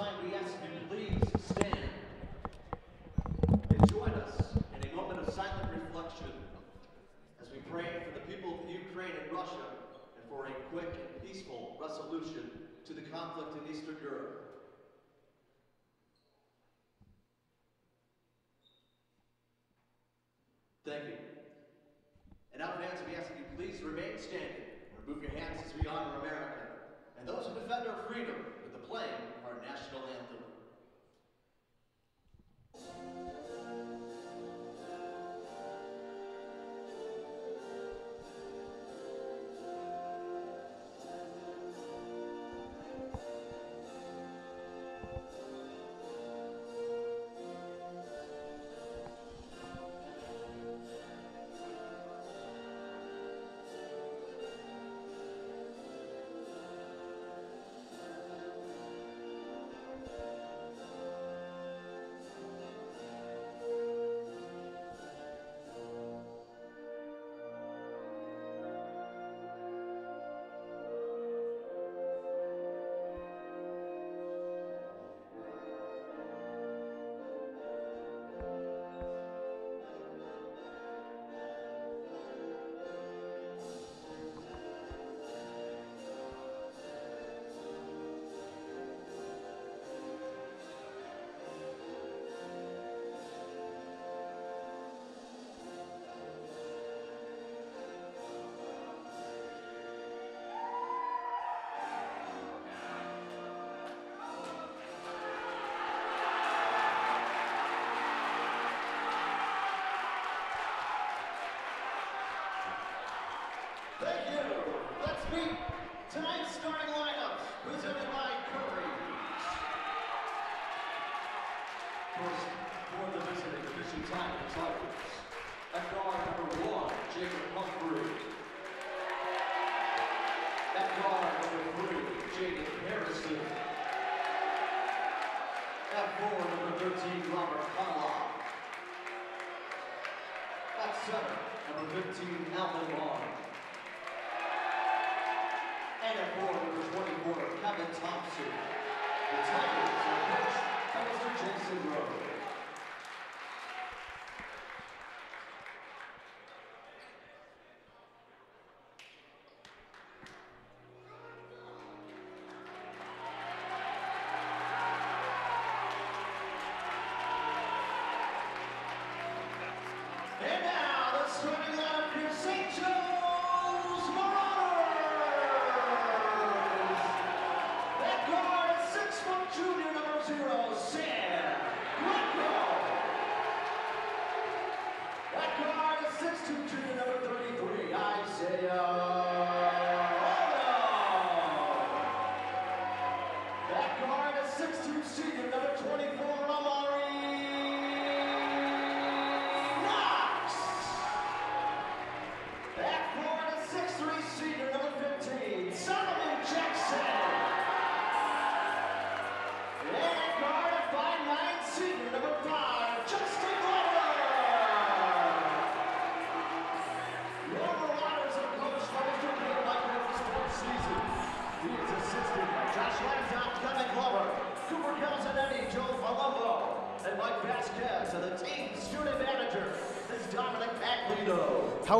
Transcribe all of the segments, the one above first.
We ask you please stand and join us in a moment of silent reflection as we pray for the people of Ukraine and Russia and for a quick and peaceful resolution to the conflict in Eastern Europe. Thank you. And now, fans, we ask that you please remain standing or move your hands as we honor America and those who defend our freedom with the of our national anthem. Let's meet tonight's starting lineups, presented by Curry. First, for the visiting Timon Tigers, at guard number one, Jacob Humphrey. At guard number three, Jaden Harrison. At four, number 13, Robert Kala. At center, number 15, Alvin Long. And at four, number 24, Thompson. The Mr. Jason Rose.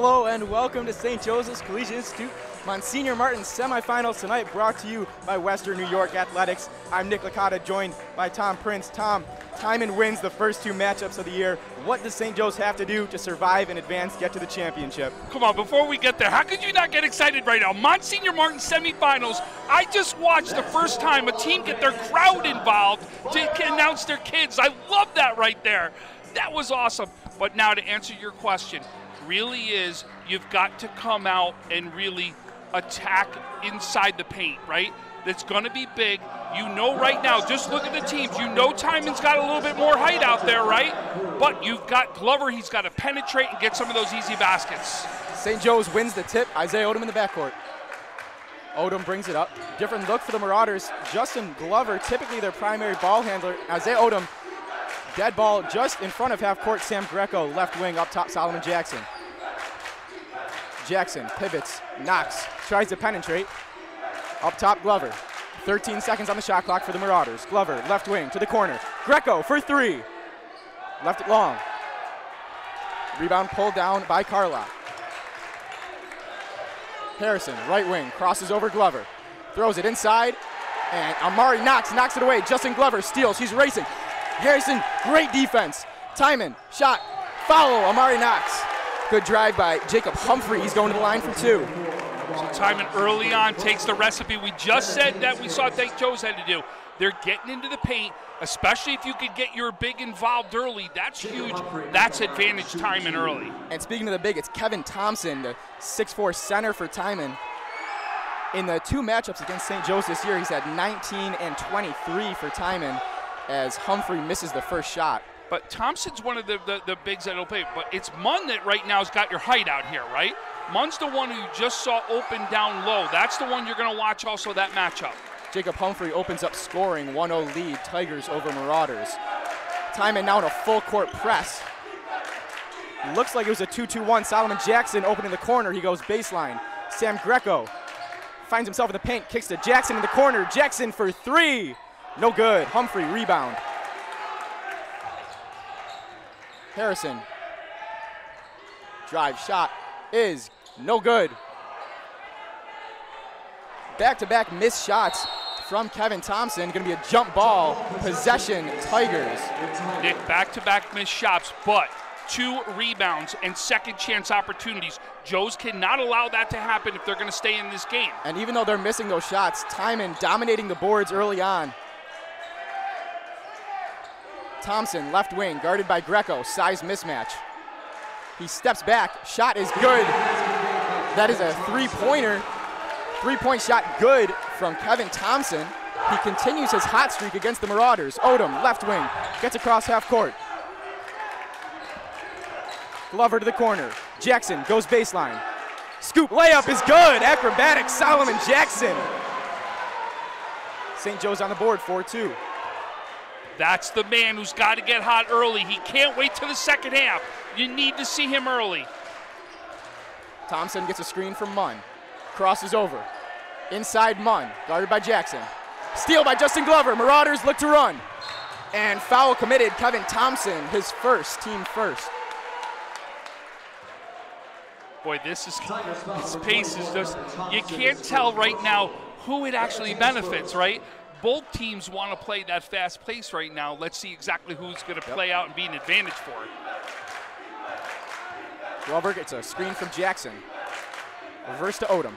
Hello and welcome to St. Joseph's Collegiate Institute Monsignor Martin semifinals tonight brought to you by Western New York Athletics. I'm Nick Licata joined by Tom Prince. Tom, Timon wins the first two matchups of the year. What does St. Joe's have to do to survive and advance, get to the championship? Come on, before we get there, how could you not get excited right now? Monsignor Martin semifinals. I just watched the first time a team get their crowd involved to announce their kids. I love that right there. That was awesome. But now to answer your question, really is you've got to come out and really attack inside the paint, right? That's going to be big. You know right now, just look at the teams. You know Timon's got a little bit more height out there, right? But you've got Glover. He's got to penetrate and get some of those easy baskets. St. Joe's wins the tip. Isaiah Odom in the backcourt. Odom brings it up. Different look for the Marauders. Justin Glover, typically their primary ball handler. Isaiah Odom, dead ball just in front of half court. Sam Greco, left wing up top. Solomon Jackson. Jackson pivots, knocks, tries to penetrate. Up top, Glover. 13 seconds on the shot clock for the Marauders. Glover, left wing to the corner. Greco for three. Left it long. Rebound pulled down by Carla. Harrison, right wing, crosses over Glover. Throws it inside, and Amari Knox knocks it away. Justin Glover steals. He's racing. Harrison, great defense. Timon, shot, foul, Amari Knox. Good drive by Jacob Humphrey. He's going to the line for two. So Timon early on takes the recipe we just said that we saw St. Joe's had to do. They're getting into the paint, especially if you could get your big involved early. That's huge. That's advantage Timon early. And speaking of the big, it's Kevin Thompson, the 6'4 center for Timon. In the two matchups against St. Joe's this year, he's had 19 and 23 for Timon as Humphrey misses the first shot. But Thompson's one of the, the, the bigs that'll play. But it's Munn that right now has got your height out here, right? Munn's the one who you just saw open down low. That's the one you're going to watch also that matchup. Jacob Humphrey opens up scoring, 1-0 lead, Tigers over Marauders. Timon now in a full court press. Looks like it was a 2-2-1. Solomon Jackson opening the corner. He goes baseline. Sam Greco finds himself in the paint, kicks to Jackson in the corner. Jackson for three. No good. Humphrey rebound. Harrison. Drive shot is no good. Back to back missed shots from Kevin Thompson. Going to be a jump ball. Possession, Tigers. Nick, back to back missed shots, but two rebounds and second chance opportunities. Joes cannot allow that to happen if they're going to stay in this game. And even though they're missing those shots, Timon dominating the boards early on. Thompson, left wing, guarded by Greco, size mismatch. He steps back, shot is good. That is a three pointer. Three point shot good from Kevin Thompson. He continues his hot streak against the Marauders. Odom, left wing, gets across half court. Glover to the corner. Jackson goes baseline. Scoop layup is good. Acrobatic Solomon Jackson. St. Joe's on the board, 4 2. That's the man who's got to get hot early. He can't wait till the second half. You need to see him early. Thompson gets a screen from Munn. Crosses over. Inside Munn, guarded by Jackson. Steal by Justin Glover. Marauders look to run. And foul committed. Kevin Thompson, his first, team first. Boy, this is this pace is just you can't tell right now who it actually benefits, right? Both teams want to play that fast pace right now. Let's see exactly who's going to yep. play out and be an advantage for it. Glover gets a screen from Jackson. Reverse to Odom.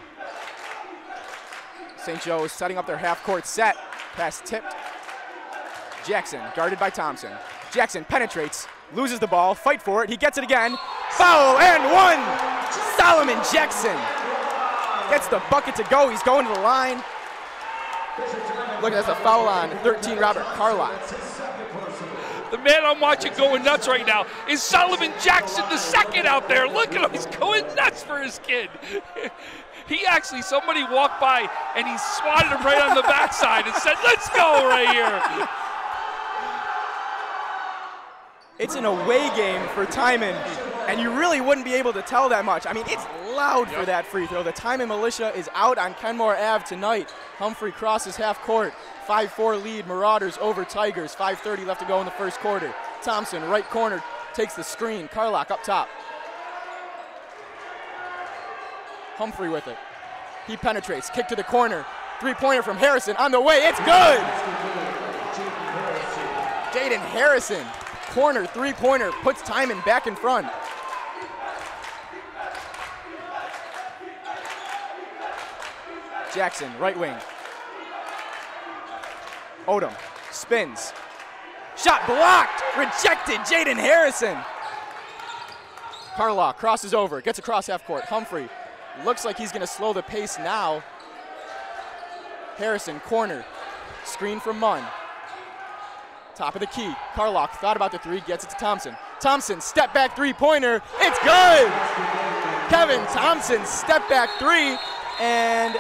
St. Joe's setting up their half court set. Pass tipped. Jackson guarded by Thompson. Jackson penetrates, loses the ball, fight for it. He gets it again. Foul and one. Solomon Jackson gets the bucket to go. He's going to the line. Look, there's a foul on 13, Robert Carlock. The man I'm watching going nuts right now is Solomon Jackson the second out there. Look at him, he's going nuts for his kid. he actually, somebody walked by and he swatted him right on the backside and said, let's go right here. It's an away game for Timon, and you really wouldn't be able to tell that much. I mean, it's loud yep. for that free throw. The Timon Militia is out on Kenmore Ave tonight. Humphrey crosses half court. 5-4 lead, Marauders over Tigers. 5.30 left to go in the first quarter. Thompson, right corner, takes the screen. Carlock up top. Humphrey with it. He penetrates, kick to the corner. Three-pointer from Harrison on the way, it's good! Jaden Harrison corner three-pointer puts Timon back in front. Jackson, right wing. Odom spins. Shot blocked, rejected, Jaden Harrison. Carlock crosses over, gets across half court. Humphrey looks like he's gonna slow the pace now. Harrison, corner, screen from Munn. Top of the key. Carlock thought about the three, gets it to Thompson. Thompson, step back three pointer. It's good! Kevin Thompson, step back three, and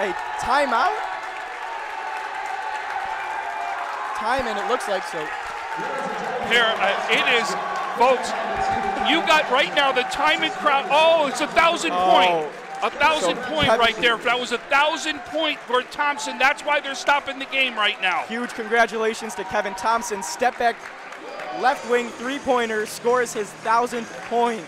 a timeout. Time, and it looks like so. Here, uh, it is, folks. You got right now the time and crowd. Oh, it's a thousand oh. point. A thousand So point right there. If that was a thousand point for Thompson, that's why they're stopping the game right now. Huge congratulations to Kevin Thompson. Step back, left wing three pointer, scores his thousandth point.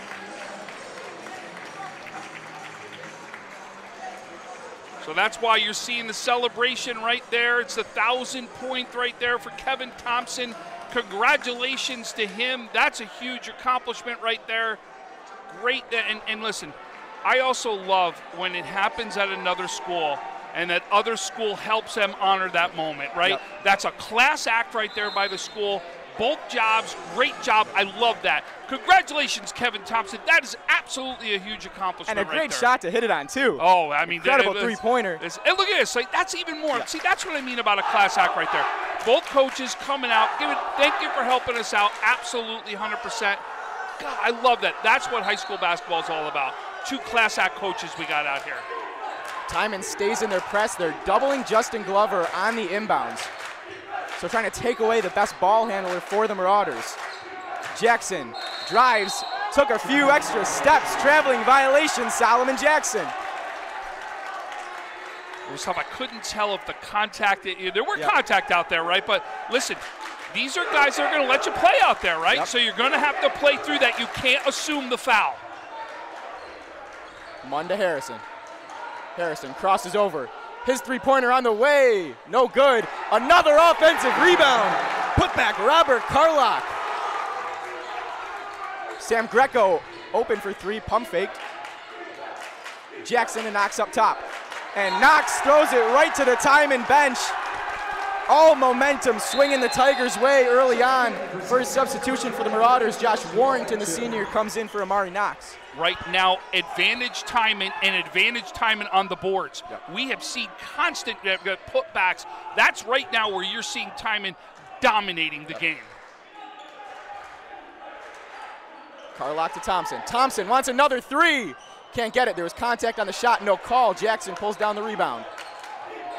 So that's why you're seeing the celebration right there. It's a thousand point right there for Kevin Thompson. Congratulations to him. That's a huge accomplishment right there. Great. And, and listen, I also love when it happens at another school and that other school helps them honor that moment, right? Yep. That's a class act right there by the school. Both jobs, great job. I love that. Congratulations, Kevin Thompson. That is absolutely a huge accomplishment. And a right great there. shot to hit it on, too. Oh, I mean, Incredible that- three-pointer. And look at this. Like that's even more. See, that's what I mean about a class act right there. Both coaches coming out, giving. Thank you for helping us out. Absolutely, 100%. God, I love that. That's what high school basketball is all about. Two class act coaches we got out here. Timon stays in their press. They're doubling Justin Glover on the inbounds. So trying to take away the best ball handler for the Marauders. Jackson drives, took a few extra steps, traveling violation, Solomon Jackson. It was tough. I couldn't tell if the contact. There were Yep. contact out there, right? But listen, these are guys that are going to let you play out there, right? Yep. So you're going to have to play through that. You can't assume the foul. Munn to Harrison. Harrison crosses over. His three-pointer on the way. No good. Another offensive rebound. Put back Robert Carlock. Sam Greco open for three, pump faked. Jackson and Knox up top. And Knox throws it right to the Timon bench. All momentum swinging the Tigers' way early on. First substitution for the Marauders. Josh Warrington, the senior, comes in for Amari Knox. Right now advantage Timon and advantage Timon on the boards. Yep. We have seen constant uh, uh, putbacks. That's right now where you're seeing Timon dominating the game. Carlock to Thompson. Thompson wants another three. Can't get it. There was contact on the shot, no call. Jackson pulls down the rebound.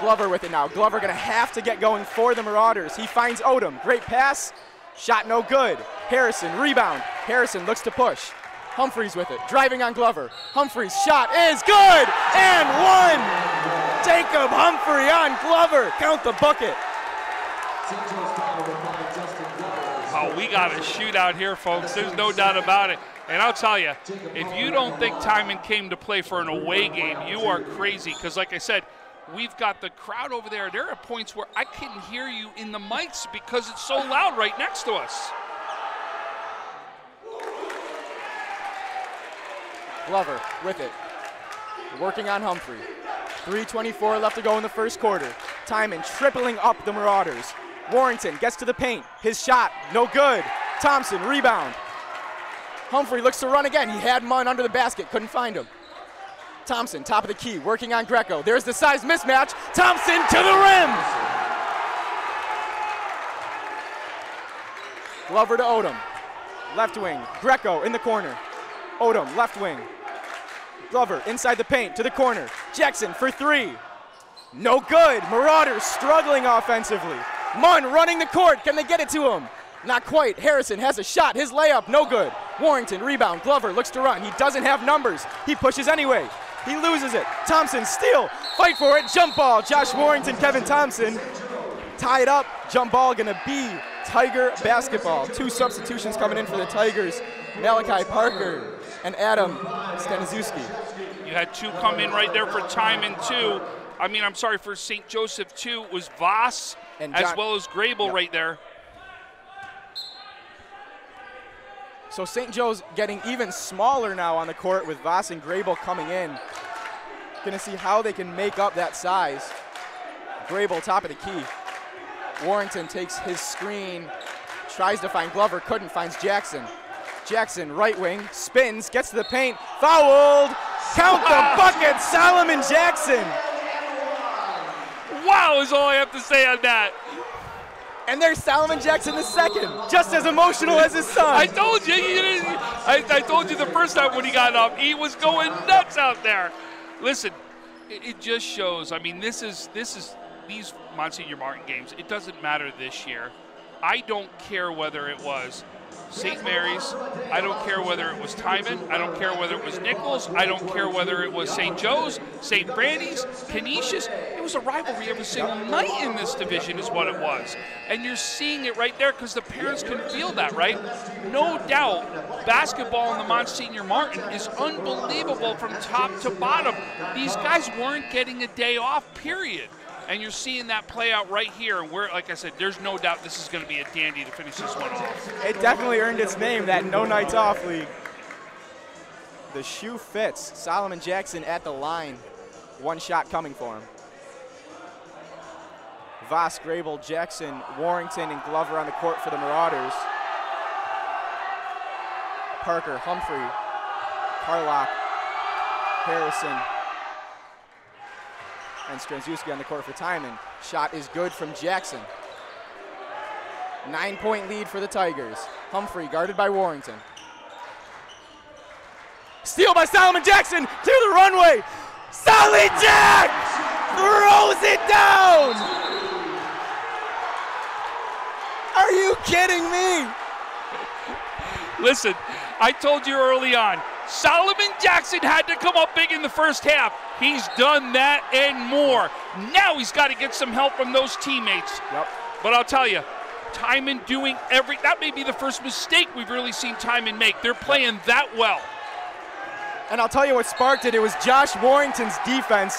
Glover with it now. Glover gonna have to get going for the Marauders. He finds Odom. Great pass. Shot no good. Harrison, rebound. Harrison looks to push. Humphreys with it. Driving on Glover. Humphreys shot is good and one. Jacob Humphrey on Glover. Count the bucket. Oh, we got a shootout here, folks. There's no doubt about it. And I'll tell you, if you don't think Timon came to play for an away game, you are crazy. Because, like I said, we've got the crowd over there. There are points where I couldn't hear you in the mics because it's so loud right next to us. Glover with it. Working on Humphrey. 3.24 left to go in the first quarter. Timon tripling up the Marauders. Warrington gets to the paint. His shot, no good. Thompson, rebound. Humphrey looks to run again. He had Munn under the basket, couldn't find him. Thompson, top of the key, working on Greco. There's the size mismatch. Thompson to the rim. Glover to Odom. Left wing, Greco in the corner. Odom, left wing. Glover inside the paint to the corner. Jackson for three. No good. Marauders struggling offensively. Munn running the court. Can they get it to him? Not quite. Harrison has a shot. His layup, no good. Warrington, rebound. Glover looks to run. He doesn't have numbers. He pushes anyway. He loses it. Thompson, steal. Fight for it. Jump ball. Josh Warrington, Kevin Thompson. Tied up. Jump ball gonna be Tiger basketball. Two substitutions coming in for the Tigers. Malachi Parker and Adam Staniszewski. You had two come in right there for Timon two. I mean, I'm sorry, for St. Joseph, too, was Voss And as well as Grable Yep. right there. So St. Joe's getting even smaller now on the court with Voss and Grable coming in. Gonna see how they can make up that size. Grable top of the key. Warrington takes his screen, tries to find Glover, couldn't, finds Jackson. Jackson, right wing, spins, gets to the paint, fouled. Count the bucket, Solomon Jackson. Wow, is all I have to say on that. And there's Solomon Jackson the second, just as emotional as his son. I told you, you I, I told you the first time when he got up, he was going nuts out there. Listen, it, it just shows. I mean, this is this is these Monsignor Martin games. It doesn't matter this year. I don't care whether it was St. Mary's, I don't care whether it was Timon, I don't care whether it was Nichols, I don't care whether it was St. Joe's, St. Francis, Canisius. It was a rivalry every single night in this division, is what it was. And you're seeing it right there because the parents can feel that, right? No doubt, basketball in the Monsignor Martin is unbelievable from top to bottom. These guys weren't getting a day off, period. And you're seeing that play out right here. Where, like I said, there's no doubt this is going to be a dandy to finish this one off. It definitely earned its name, that No Nights Off League. The shoe fits. Solomon Jackson at the line. One shot coming for him. Voss, Grable, Jackson, Warrington, and Glover on the court for the Marauders. Parker, Humphrey, Carlock, Harrison, and Stranzewski on the court for Timon. Shot is good from Jackson. Nine point lead for the Tigers. Humphrey guarded by Warrington. Steal by Solomon Jackson to the runway. Solly Jack throws it down. Are you kidding me? Listen, I told you early on, Solomon Jackson had to come up big in the first half. He's done that and more. Now he's got to get some help from those teammates. Yep. But I'll tell you, Timon doing every that may be the first mistake we've really seen Timon make. They're playing that well. And I'll tell you what sparked it. It was Josh Warrington's defense.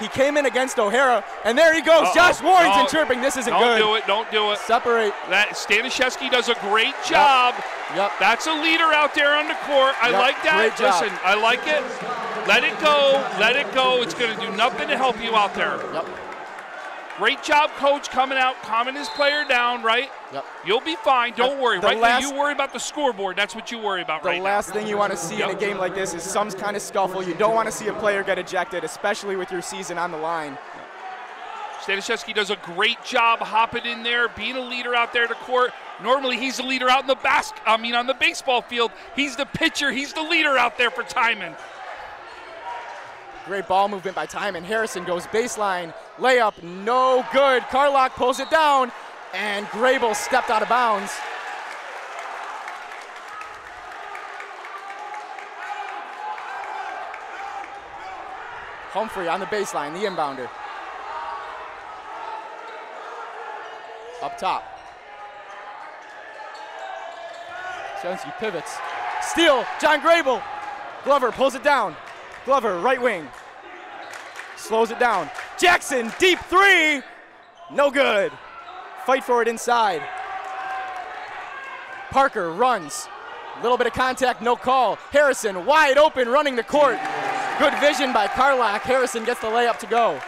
He came in against O'Hara, and there he goes. Uh-oh. Josh Don't- chirping. This isn't good. Don't good. do it. Don't do it. Separate. That Staniszewski does a great job. Yep. That's a leader out there on the court. I Yep, like that. Listen, I like it. Let it go. Let it go. It's going to do nothing to help you out there. Yep. Great job, coach, coming out, calming his player down, right? Yep. You'll be fine. Don't worry. the Right last- now, you worry about the scoreboard. That's what you worry about right? The right last thing you want to see in a game like this is some kind of scuffle. You don't want to see a player get ejected, especially with your season on the line. now. Staniszewski does a great job hopping in there, being a leader out there to court. Normally, he's the leader out in the basket. I mean, on the baseball field, he's the pitcher. He's the leader out there for Timon. Great ball movement by Timon, and Harrison goes baseline. Layup, no good. Carlock pulls it down, and Grable stepped out of bounds. Humphrey on the baseline, the inbounder. Up top. Chelsea pivots. Steal, John Grable. Glover pulls it down. Glover, right wing. Slows it down. Jackson, deep three. No good. Fight for it inside. Parker runs. A little bit of contact, no call. Harrison wide open, running the court. Good vision by Carlock. Harrison gets the layup to go.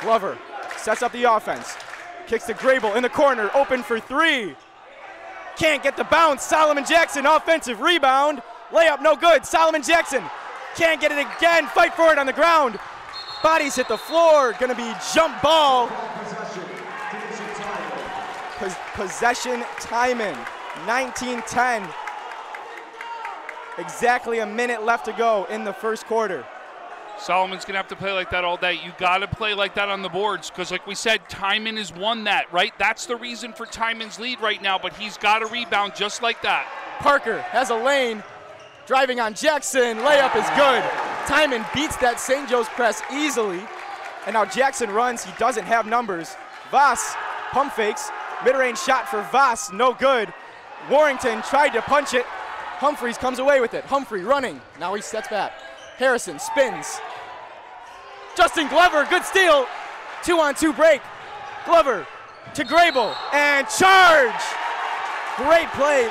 Glover sets up the offense. Kicks to Grable in the corner, open for three. Can't get the bounce. Solomon Jackson, offensive rebound. Layup, no good. Solomon Jackson can't get it again. Fight for it on the ground. Bodies hit the floor. Gonna be jump ball. Pos- possession Timon. 19-10. Exactly a minute left to go in the first quarter. Solomon's going to have to play like that all day. You got to play like that on the boards because, like we said, Timon has won that, right? That's the reason for Timon's lead right now, but he's got to rebound just like that. Parker has a lane. Driving on Jackson. Layup is good. Timon beats that St. Joe's press easily. And now Jackson runs. He doesn't have numbers. Voss pump fakes. Mid-range shot for Voss. No good. Warrington tried to punch it. Humphreys comes away with it. Humphrey running. Now he sets back. Harrison spins. Justin Glover, good steal. Two on two break. Glover to Grable and charge. Great play.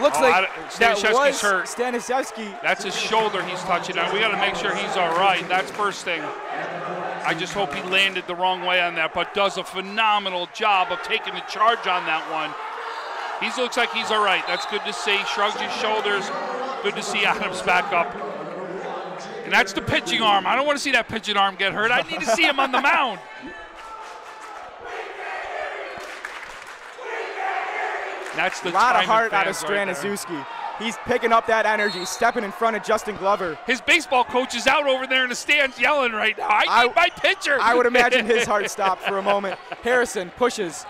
Looks Oh, like that was hurt. Staniszewski. That's his shoulder he's touching on. We got to make sure he's all right. That's first thing. I just hope he landed the wrong way on that, but does a phenomenal job of taking the charge on that one. He looks like he's all right. That's good to see. Shrugs his shoulders. Good to see Adams back up. That's the pitching arm. I don't want to see that pitching arm get hurt. I need to see him on the mound. That's the A lot of heart out of fans right He's picking up that energy, stepping in front of Justin Glover. His baseball coach is out over there in the stands yelling right now. I, I- need my pitcher. I would imagine his heart stopped for a moment. Harrison pushes.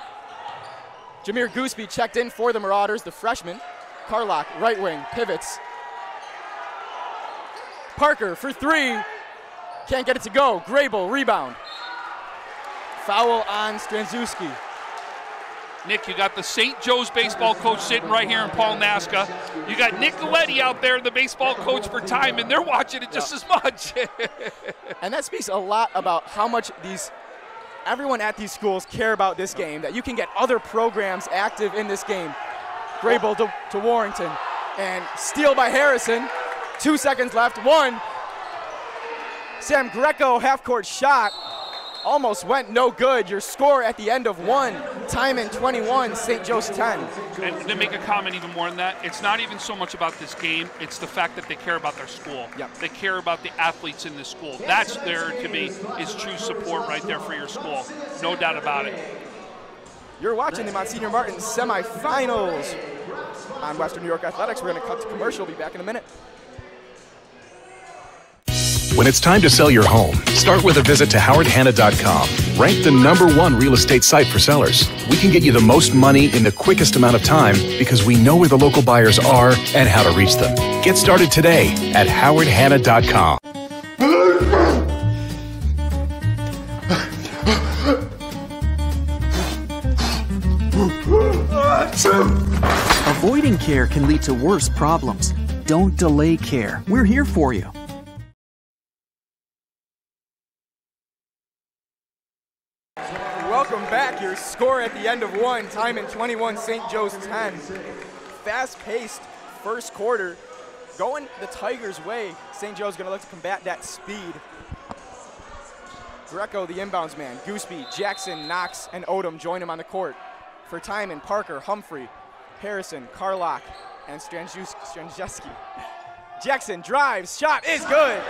Jameer Gooseby checked in for the Marauders, the freshman. Carlock, right wing, pivots. Parker for three. Can't get it to go. Grable, rebound. Foul on Stranzewski. Nick, you got the St. Joe's baseball coach sitting right here in Paul Nasca. You got Nick out there, the baseball coach for Timon, and they're watching it just as much. And that speaks a lot about how much these everyone at these schools care about this game, that you can get other programs active in this game. Grable to, to Warrington. And steal by Harrison. Two seconds left. One. Sam Greco half court shot. Almost went no good. Your score at the end of one. Timon 21, St. Joe's 10. and to make a comment even more than that, it's not even so much about this game, it's the fact that they care about their school. Yep. They care about the athletes in the school. That's there to me is true support right there for your school. No doubt about it. You're watching the Monsignor Martin semifinals on Western New York Athletics. We're going to cut to commercial. We'll be back in a minute. When it's time to sell your home, start with a visit to howardhanna.com. Ranked the number one real estate site for sellers. We can get you the most money in the quickest amount of time because we know where the local buyers are and how to reach them. Get started today at howardhanna.com. Avoiding care can lead to worse problems. Don't delay care. We're here for you. Score at the end of one, Timon 21, St. Joe's 10. Fast paced first quarter. Going the Tigers' way. St. Joe's going to look to combat that speed. Greco, the inbounds man. Gooseby, Jackson, Knox, and Odom join him on the court. For time Timon, Parker, Humphrey, Harrison, Carlock, and Stranjewski. Jackson drives, shot is good.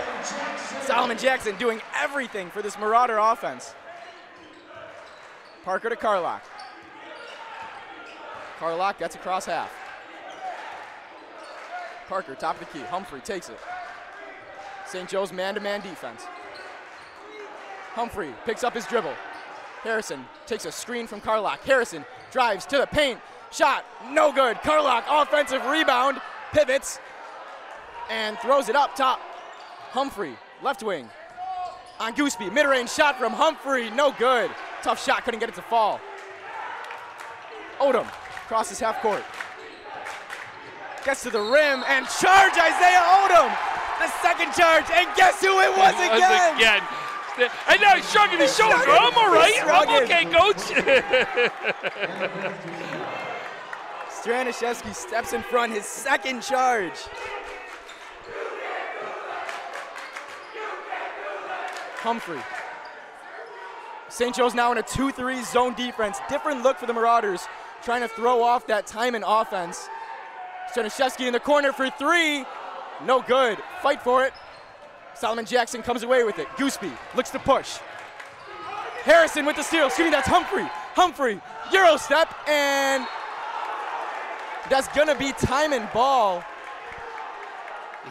Solomon Jackson doing everything for this Marauder offense. Parker to Carlock. Carlock gets across half. Parker, top of the key. Humphrey takes it. St. Joe's man to man defense. Humphrey picks up his dribble. Harrison takes a screen from Carlock. Harrison drives to the paint. Shot, no good. Carlock, offensive rebound, pivots, and throws it up top. Humphrey, left wing. On Gooseby, mid range shot from Humphrey, no good. Tough shot, couldn't get it to fall. Odom crosses half court. Gets to the rim and charge Isaiah Odom. The second charge, and guess who it was Once again? again. And now he's shrugging his shoulder. I'm all right. I'm okay, coach. Stranishevsky steps in front, his second charge. Humphrey. St. Joe's now in a 2 3 zone defense. Different look for the Marauders, trying to throw off that Timon offense. Stranishevsky in the corner for three. No good. Fight for it. Solomon Jackson comes away with it. Gooseby looks to push. Harrison with the steal. Excuse me, that's Humphrey. Humphrey, Euro step, and that's gonna be Timon ball.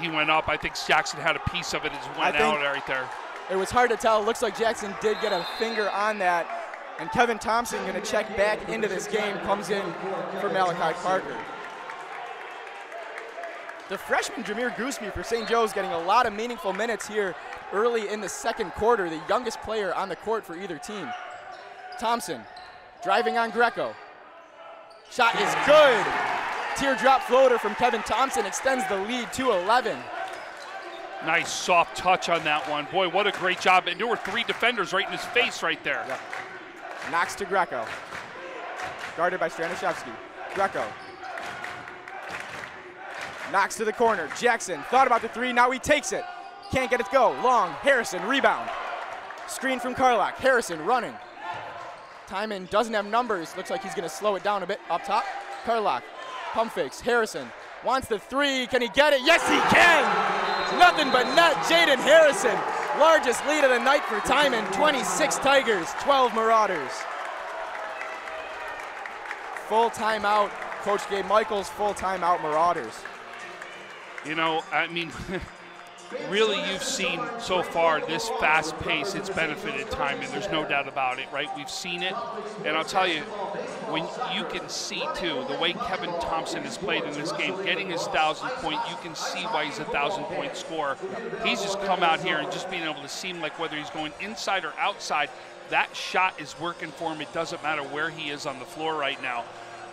he went up. I think Jackson had a piece of it as went think- out right there. It was hard to tell. Looks like Jackson did get a finger on that. And Kevin Thompson gonna check back into this game, comes in for Malachi Parker. The freshman Jameer Gooseby for St. Joe's getting a lot of meaningful minutes here early in the second quarter, the youngest player on the court for either team. Thompson driving on Greco. Shot is good. Teardrop floater from Kevin Thompson extends the lead to 11. Nice soft touch on that one. Boy, what a great job. And there were three defenders right in his face right there. Yep. Knocks to Greco. Guarded by Stranishevsky. Greco. Knocks to the corner. Jackson thought about the three. Now he takes it. Can't get it to go. Long. Harrison rebound. Screen from Carlock. Harrison running. Timon doesn't have numbers. Looks like he's going to slow it down a bit up top. Carlock. Pump fakes. Harrison wants the three. Can he get it? Yes, he can. Nothing but net. Jaden Harrison. Largest lead of the night for Timon. 26 Tigers, 12 Marauders. Full timeout. Coach Gabe Michaels, full timeout Marauders. You know, I mean, really, you've seen so far this fast pace. It's benefited Timon. There's no doubt about it, right? We've seen it, and I'll tell you, when you can see too the way Kevin Thompson has played in this game, getting his thousand point, you can see why he's a thousand point scorer. He's just come out here and just being able to seem like whether he's going inside or outside, that shot is working for him. It doesn't matter where he is on the floor right now.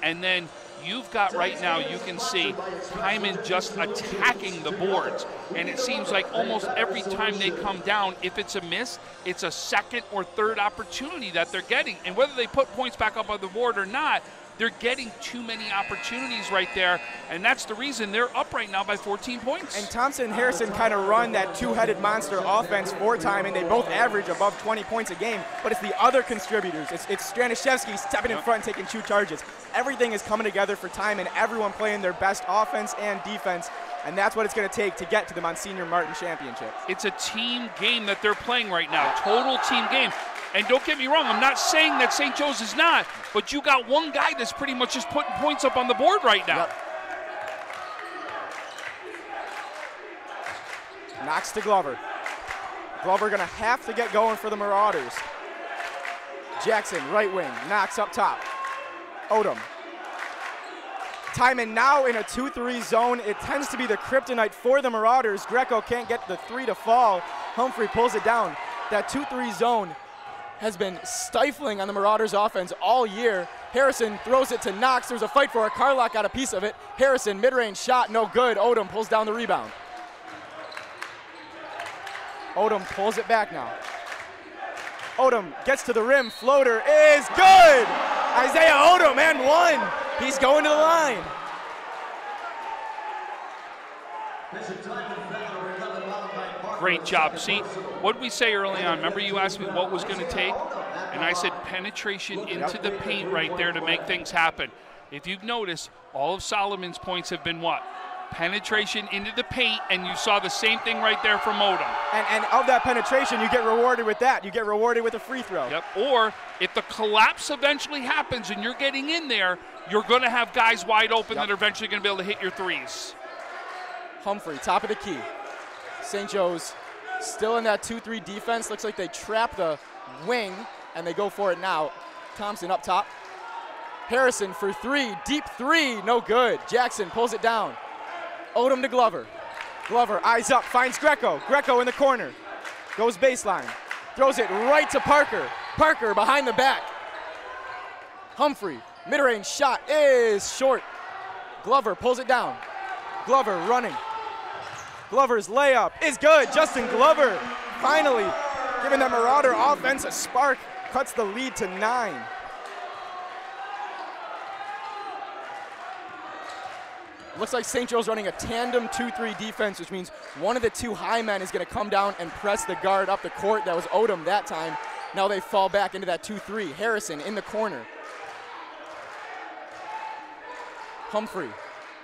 And then you've got right now, you can see Timon just attacking the boards. And it seems like almost every time they come down, if it's a miss, it's a second or third opportunity that they're getting. And whether they put points back up on the board or not, they're getting too many opportunities right there, and that's the reason they're up right now by 14 points. And Thompson and Harrison kind of run that two-headed monster offense for time, and they both average above 20 points a game. But it's the other contributors. It's, it's Staniszewski stepping in front and taking two charges. Everything is coming together for time, and everyone playing their best offense and defense. And that's what it's going to take to get to the Monsignor Martin Championship. It's a team game that they're playing right now, total team game. And don't get me wrong, I'm not saying that St. Joe's is not, but you got one guy that's pretty much just putting points up on the board right now. Yep. Knocks to Glover. Glover gonna have to get going for the Marauders. Jackson, right wing, knocks up top. Odom. Timon now in a 2-3 zone. It tends to be the kryptonite for the Marauders. Greco can't get the three to fall. Humphrey pulls it down. That 2-3 zone has been stifling on the Marauders offense all year. Harrison throws it to Knox. There's a fight for it. Carlock got a piece of it. Harrison, mid-range shot, no good. Odom pulls down the rebound. Odom pulls it back now. Odom gets to the rim. Floater is good. Isaiah Odom and one. He's going to the line. Great job. See, what did we say early on? Remember you asked me what was going to take? And I said penetration into the paint right there to make things happen. If you've noticed, all of Solomon's points have been what? Penetration into the paint, and you saw the same thing right there from Odom. And, and of that penetration, you get rewarded with that. You get rewarded with a free throw. Yep. Or if the collapse eventually happens and you're getting in there, you're going to have guys wide open Yep. that are eventually going to be able to hit your threes. Humphrey, top of the key. St. Joe's still in that 2-3 defense. Looks like they trap the wing, and they go for it now. Thompson up top. Harrison for three, deep three, no good. Jackson pulls it down. Odom to Glover. Glover, eyes up, finds Greco. Greco in the corner. Goes baseline. Throws it right to Parker. Parker behind the back. Humphrey, mid-range shot is short. Glover pulls it down. Glover running. Glover's layup is good. Justin Glover finally giving that Marauder offense a spark. Cuts the lead to nine. Looks like St. Joe's running a tandem 2-3 defense, which means one of the two high men is going to come down and press the guard up the court. That was Odom that time. Now they fall back into that 2-3. Harrison in the corner. Humphrey,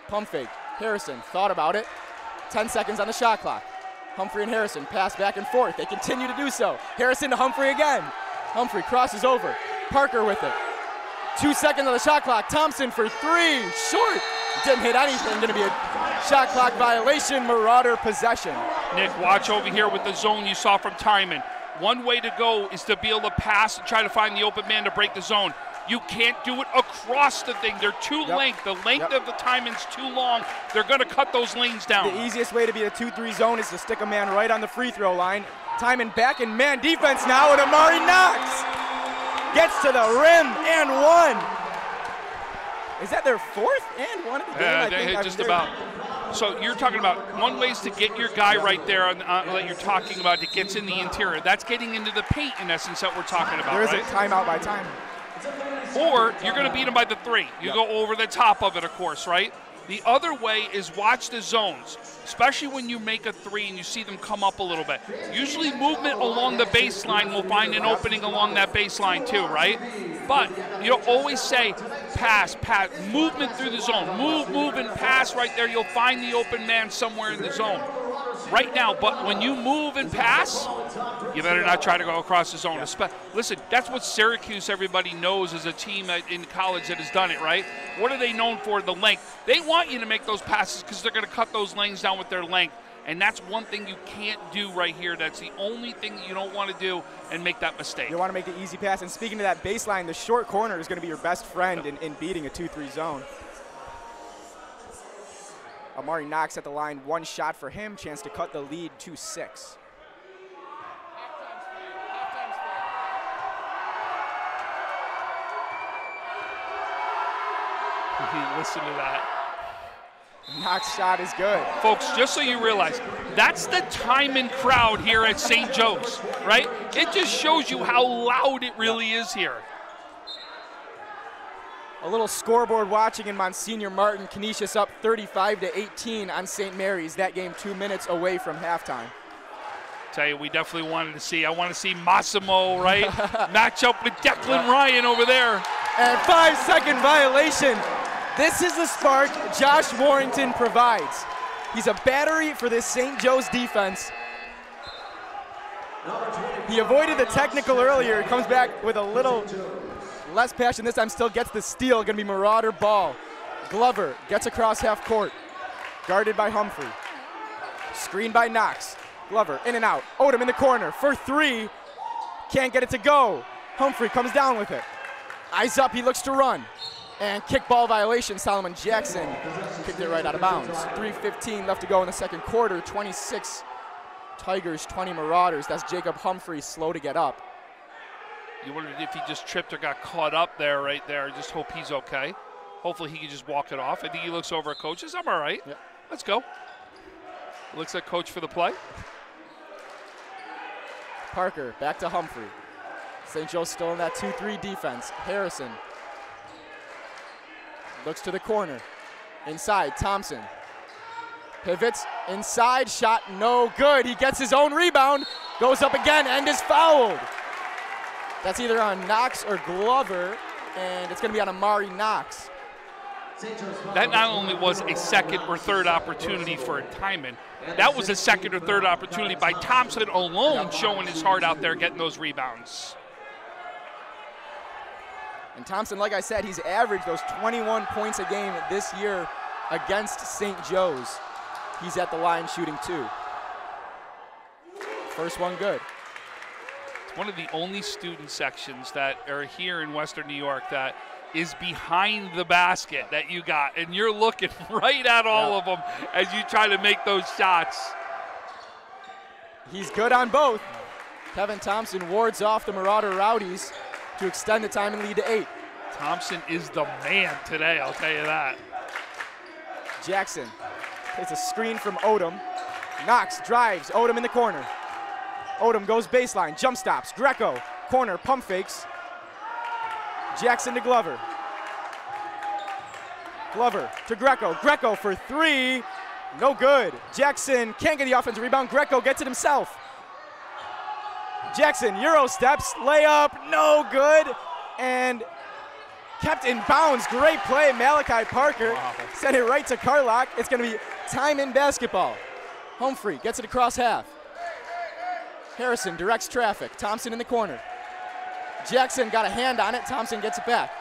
pump fake. Harrison thought about it. 10 seconds on the shot clock. Humphrey and Harrison pass back and forth. They continue to do so. Harrison to Humphrey again. Humphrey crosses over. Parker with it. Two seconds on the shot clock. Thompson for three. Short. Didn't hit anything. Going to be a shot clock violation. Marauder possession. Nick, watch over here with the zone you saw from Timon. One way to go is to be able to pass and try to find the open man to break the zone. You can't do it across the thing. They're too Yep. length. The length Yep. of the Timon's too long. They're going to cut those lanes down. The easiest way to be a 2-3 zone is to stick a man right on the free throw line. Timon back and man defense now, and Amari Knox gets to the rim and one. Is that their fourth and one of the game? Yeah, I they think just about. So you're talking about one way is to get your guy right there on, uh, that you're talking about that gets in the interior. That's getting into the paint in essence that we're talking about, There is right? a timeout by time. Or you're going to beat them by the three. You Yep. go over the top of it, of course, right? The other way is watch the zones, especially when you make a three and you see them come up a little bit. Usually, movement along the baseline will find an opening along that baseline too, right? But you know, always say pass, pass, movement through the zone, move, move, and pass right there. You'll find the open man somewhere in the zone. right now. But when you move and pass, you better not try to go across the zone. Espe- Listen, that's what Syracuse, everybody knows, is a team in college that has done it, right? What are they known for? The length. They want you to make those passes because they're going to cut those lanes down with their length. And that's one thing you can't do right here. That's the only thing that you don't want to do and make that mistake. You want to make the easy pass. And speaking to that baseline, the short corner is going to be your best friend in, in beating a 2-3 zone. Amari Knox at the line, one shot for him, chance to cut the lead to six. Listen to that. Knox shot is good. Folks, just so you realize, that's the Timon crowd here at St. Joe's, right? It just shows you how loud it really is here. A little scoreboard watching in Monsignor Martin. Canisius up 35 to 18 on St. Mary's. That game two minutes away from halftime. Tell you, we definitely wanted to see. I want to see Massimo, right? Match up with Declan Ryan over there. And five second violation. This is the spark Josh Warrington provides. He's a battery for this St. Joe's defense. He avoided the technical earlier. Comes back with a little less passion this time. Still gets the steal. Going to be Marauder ball. Glover gets across half court. Guarded by Humphrey. Screened by Knox. Glover in and out. Odom in the corner for three. Can't get it to go. Humphrey comes down with it. Eyes up, he looks to run. And kickball violation, Solomon Jackson kicked it right out of bounds. 3.15 left to go in the second quarter. 26 Tigers, 20 Marauders. That's Jacob Humphrey, slow to get up. You wondered if he just tripped or got caught up there, right there. Just hope he's okay. Hopefully he can just walk it off. I think he looks over at coaches. I'm all right. Yep. Let's go. Looks like coach for the play. Parker back to Humphrey. St. Joe's still in that 2 3 defense. Harrison looks to the corner. Inside, Thompson. Pivots inside, shot no good. He gets his own rebound, goes up again, and is fouled. That's either on Knox or Glover, and it's going to be on Amari Knox. That not only was a second or third opportunity for a Timon, that was a second or third opportunity by Thompson alone showing his heart out there getting those rebounds. And Thompson, like I said, he's averaged those 21 points a game this year against St. Joe's. He's at the line shooting two. First one good. It's one of the only student sections that are here in Western New York that is behind the basket that you got, and you're looking right at all Yeah. of them as you try to make those shots. He's good on both. Kevin Thompson wards off the Marauder Rowdies to extend the Timon lead to eight. Thompson is the man today, I'll tell you that. Jackson takes a screen from Odom. Knox drives. Odom in the corner. Odom goes baseline, jump stops. Greco, corner, pump fakes. Jackson to Glover. Glover to Greco. Greco for three. No good. Jackson can't get the offensive rebound. Greco gets it himself. Jackson, Euro steps, layup, no good. And kept in bounds. Great play, Malachi Parker. Sent it right to Carlock. It's going to be Timon basketball. Humphrey gets it across half. Harrison directs traffic. Thompson in the corner. Jackson got a hand on it. Thompson gets it back.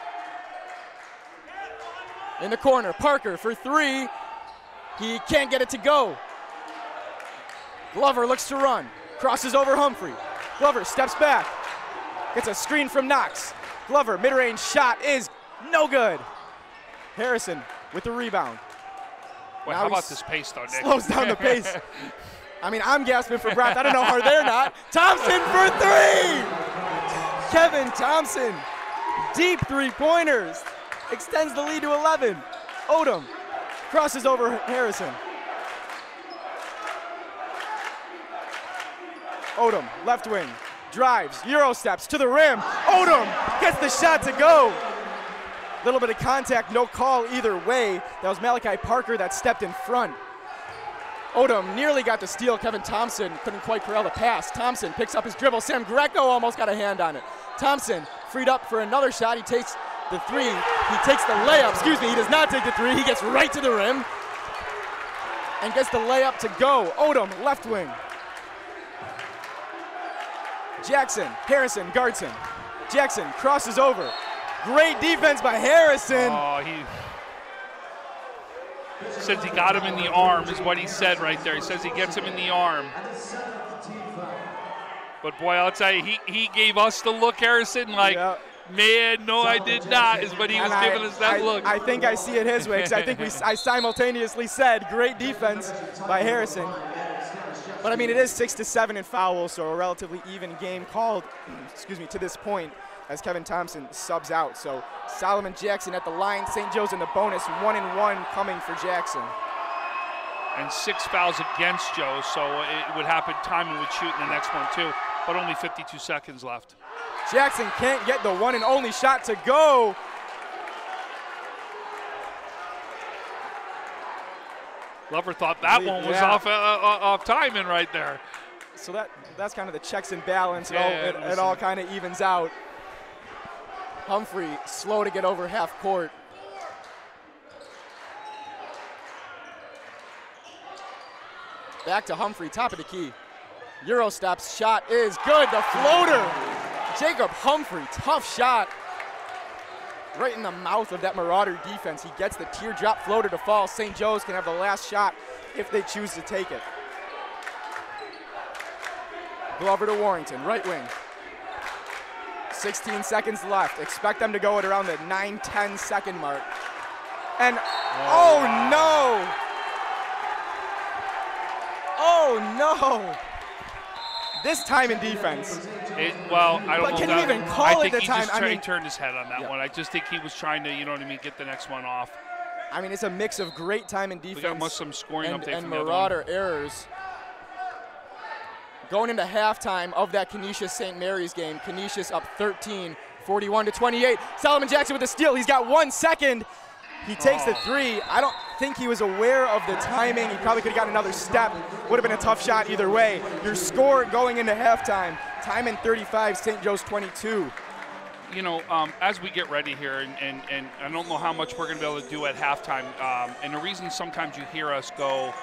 In the corner, Parker for three. He can't get it to go. Glover looks to run. Crosses over Humphrey. Glover steps back. Gets a screen from Knox. Glover, mid range shot is no good. Harrison with the rebound. Now how about this pace, though, Nick? Slows down the pace. I mean, I'm gasping for breath. I don't know how they're not. Thompson for three! Kevin Thompson, deep three pointers, extends the lead to 11. Odom crosses over Harrison. Odom, left wing, drives, Euro steps to the rim. Odom gets the shot to go. Little bit of contact, no call either way. That was Malachi Parker that stepped in front. Odom nearly got the steal. Kevin Thompson couldn't quite corral the pass. Thompson picks up his dribble. Sam Greco almost got a hand on it. Thompson freed up for another shot. He takes the three. He takes the layup. Excuse me. He does not take the three. He gets right to the rim. and gets the layup to go. Odom, left wing. Jackson, Harrison, Gartson. Jackson crosses over. Great defense by Harrison. Oh, he says he got him in the arm, is what he said right there. He says he gets him in the arm. But boy, I'll tell you, he, he gave us the look, Harrison, like, Yeah. man, no, I did not, is what he was And I- giving us that I, look. I think I see it his way because I think we I simultaneously said great defense by Harrison. But I mean, it is six to seven in fouls, so a relatively even game called. excuse me, to this point, as Kevin Thompson subs out. So Solomon Jackson at the line, St. Joe's in the bonus, one and one coming for Jackson. and six fouls against Joe, so it would happen. Timon would shoot in the next one too, but only 52 seconds left. Jackson can't get the one and only shot to go. Lover thought that one was Yeah. off uh, uh, off Timon right there. So that that's kind of the checks and balance. It all, Yeah, it, it all kind of evens out. Humphrey slow to get over half court. Back to Humphrey, top of the key. Eurostop's shot is good. The floater. Jacob Humphrey, tough shot. Right in the mouth of that Marauder defense. He gets the teardrop floater to fall. St. Joe's can have the last shot if they choose to take it. Glover to Warrington, right wing. 16 seconds left. Expect them to go at around the 9 10 second mark. And oh, no! Oh no! This Timon defense. It, well, I don't But know. can you even call I it think the he time? Just I mean- turned his head on that Yeah. one. I just think he was trying to, you know what I mean, get the next one off. I mean, it's a mix of great time in defense. We got most some scoring and, and the Marauder errors. Going into halftime of that Canisius St. Mary's game, Canisius up 13, 41 to 28. Solomon Jackson with the steal. He's got one second. He takes the Oh. three. I don't think he was aware of the timing. He probably could have gotten another step. Would have been a tough shot either way. Your score going into halftime: Timon 35, St. Joe's 22. you know, um, as we get ready here, and, and, and I don't know how much we're going to be able to do at halftime. Um, and the reason sometimes you hear us go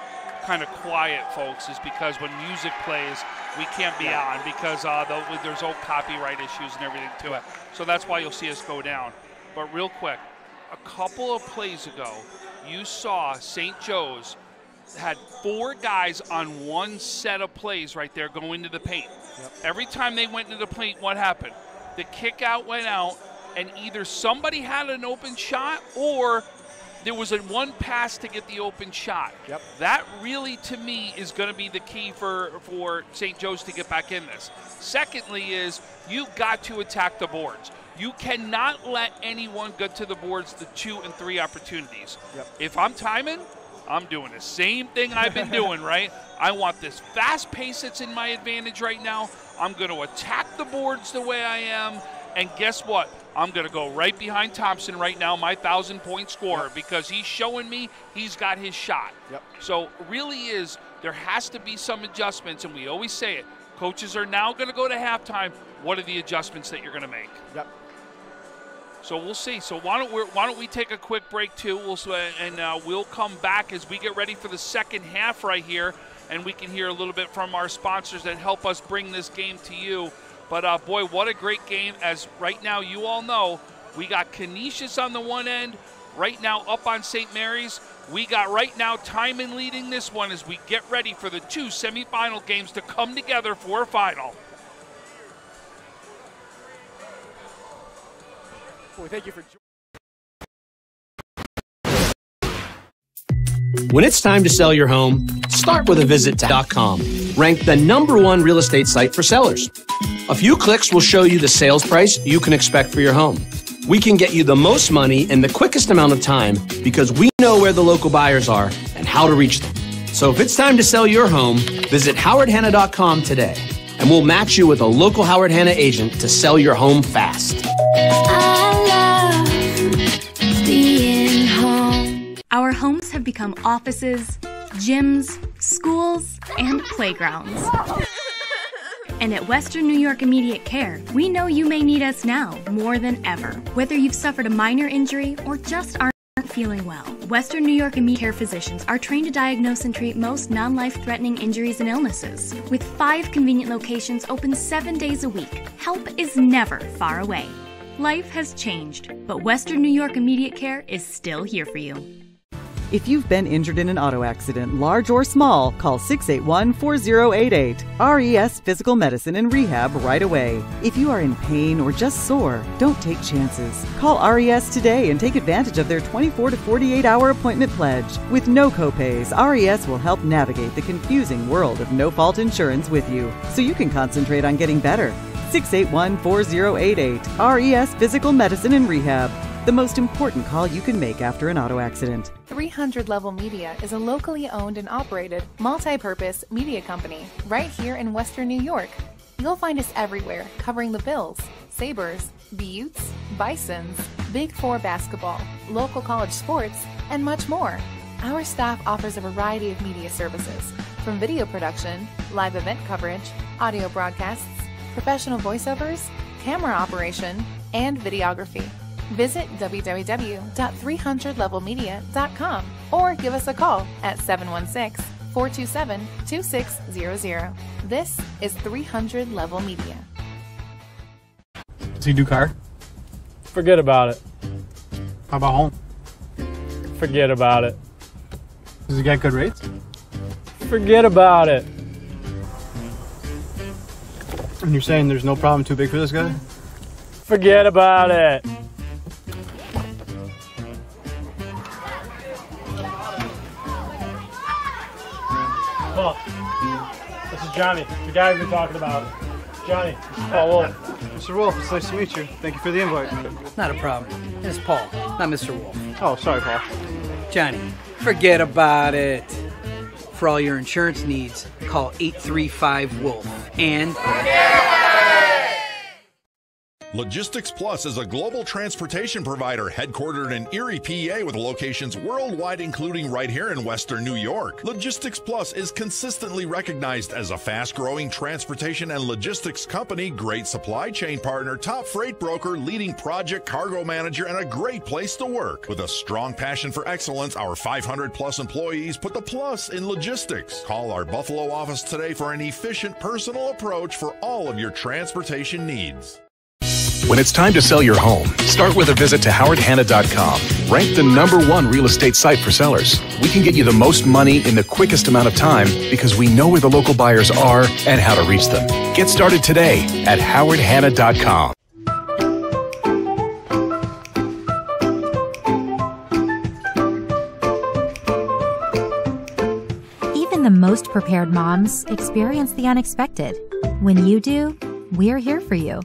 kind of quiet, folks, is because when music plays, we can't be on because uh, the, there's old copyright issues and everything to it. So that's why you'll see us go down. But real quick, a couple of plays ago, you saw St. Joe's had four guys on one set of plays right there going to the paint. Every time they went into the paint, what happened? The kick out went out, and either somebody had an open shot or there was a one pass to get the open shot. Yep. That really, to me, is going to be the key for, for St. Joe's to get back in this. Secondly, is you got to attack the boards. You cannot let anyone get to the boards the two and three opportunities. Yep. If I'm timing, I'm doing the same thing I've been doing, right? I want this fast pace that's in my advantage right now. I'm going to attack the boards the way I am. And guess what? I'm going to go right behind Thompson right now, my thousand point scorer, because he's showing me he's got his shot. Yep. So, really, is there has to be some adjustments, and we always say it. Coaches are now going to go to halftime. What are the adjustments that you're going to make? Yep. So we'll see. So why don't we why don't we take a quick break too? We'll and uh, we'll come back as we get ready for the second half right here, and we can hear a little bit from our sponsors that help us bring this game to you. But uh, boy, what a great game! As right now you all know, we got Canisius on the one end. Right now, up on St. Mary's, we got right now Timon leading this one as we get ready for the two semifinal games to come together for a final. Boy, thank you for. When it's time to sell your home, start with a visit to .com, ranked the number one real estate site for sellers. A few clicks will show you the sales price you can expect for your home. We can get you the most money in the quickest amount of time because we know where the local buyers are and how to reach them. So if it's time to sell your home, visit howardhanna.com today and we'll match you with a local Howard Hanna agent to sell your home fast. Our homes have become offices, gyms, schools, and playgrounds. And at Western New York Immediate Care, we know you may need us now more than ever. Whether you've suffered a minor injury or just aren't feeling well. Western New York Immediate Care physicians are trained to diagnose and treat most non life threatening injuries and illnesses. With five convenient locations open seven days a week, help is never far away. Life has changed, but Western New York Immediate Care is still here for you. If you've been injured in an auto accident, large or small, call 681 4088. RES Physical Medicine and Rehab right away. If you are in pain or just sore, don't take chances. Call RES today and take advantage of their 24 to 48 hour appointment pledge. With no copays, RES will help navigate the confusing world of no fault insurance with you so you can concentrate on getting better. 681 4088. RES Physical Medicine and Rehab the most important call you can make after an auto accident. 300 Level Media is a locally owned and operated multi purpose media company right here in Western New York. You'll find us everywhere covering the Bills, Sabres, Beauts, Bisons, Big Four basketball, local college sports, and much more. Our staff offers a variety of media services from video production, live event coverage, audio broadcasts, professional voiceovers, camera operation, and videography. Visit www.300levelmedia.com or give us a call at 716 427 2600. This is 300 Level Media. Does he do car? Forget about it. How about home? Forget about it. Does he get good rates? Forget about it. And you're saying there's no problem too big for this guy? Forget about it. Johnny, the guy we've been talking about. Johnny, this is Paul Wolf. Mr. Wolf, it's nice to meet you. Thank you for the invite. Not a problem. It's Paul, not Mr. Wolf. Oh, sorry, Paul. Johnny, forget about it. For all your insurance needs, call 835 Wolf. And. Logistics Plus is a global transportation provider headquartered in Erie, PA, with locations worldwide, including right here in Western New York. Logistics Plus is consistently recognized as a fast growing transportation and logistics company, great supply chain partner, top freight broker, leading project cargo manager, and a great place to work. With a strong passion for excellence, our 500 plus employees put the plus in logistics. Call our Buffalo office today for an efficient, personal approach for all of your transportation needs. When it's time to sell your home, start with a visit to howardhanna.com. Ranked the number one real estate site for sellers. We can get you the most money in the quickest amount of time because we know where the local buyers are and how to reach them. Get started today at howardhanna.com. Even the most prepared moms experience the unexpected. When you do, we're here for you.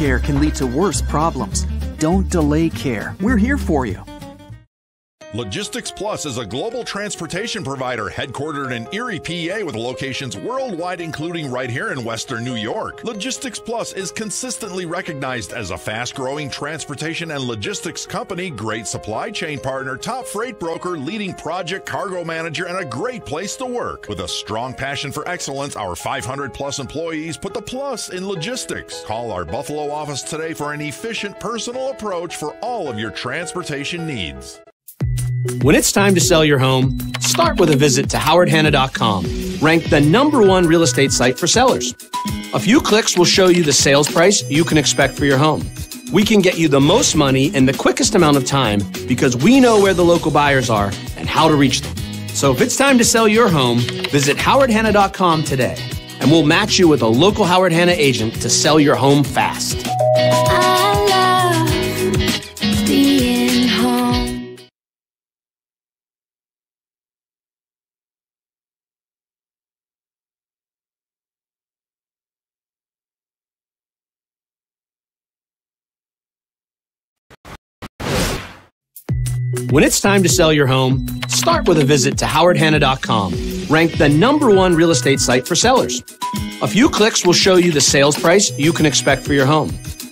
Care can lead to worse problems. Don't delay care. We're here for you. Logistics Plus is a global transportation provider headquartered in Erie, PA, with locations worldwide, including right here in Western New York. Logistics Plus is consistently recognized as a fast growing transportation and logistics company, great supply chain partner, top freight broker, leading project cargo manager, and a great place to work. With a strong passion for excellence, our 500 plus employees put the plus in logistics. Call our Buffalo office today for an efficient, personal approach for all of your transportation needs. When it's time to sell your home, start with a visit to howardhanna.com, ranked the number one real estate site for sellers. A few clicks will show you the sales price you can expect for your home. We can get you the most money in the quickest amount of time because we know where the local buyers are and how to reach them. So if it's time to sell your home, visit howardhanna.com today and we'll match you with a local Howard Hanna agent to sell your home fast. When it's time to sell your home, start with a visit to howardhanna.com, ranked the number one real estate site for sellers. A few clicks will show you the sales price you can expect for your home.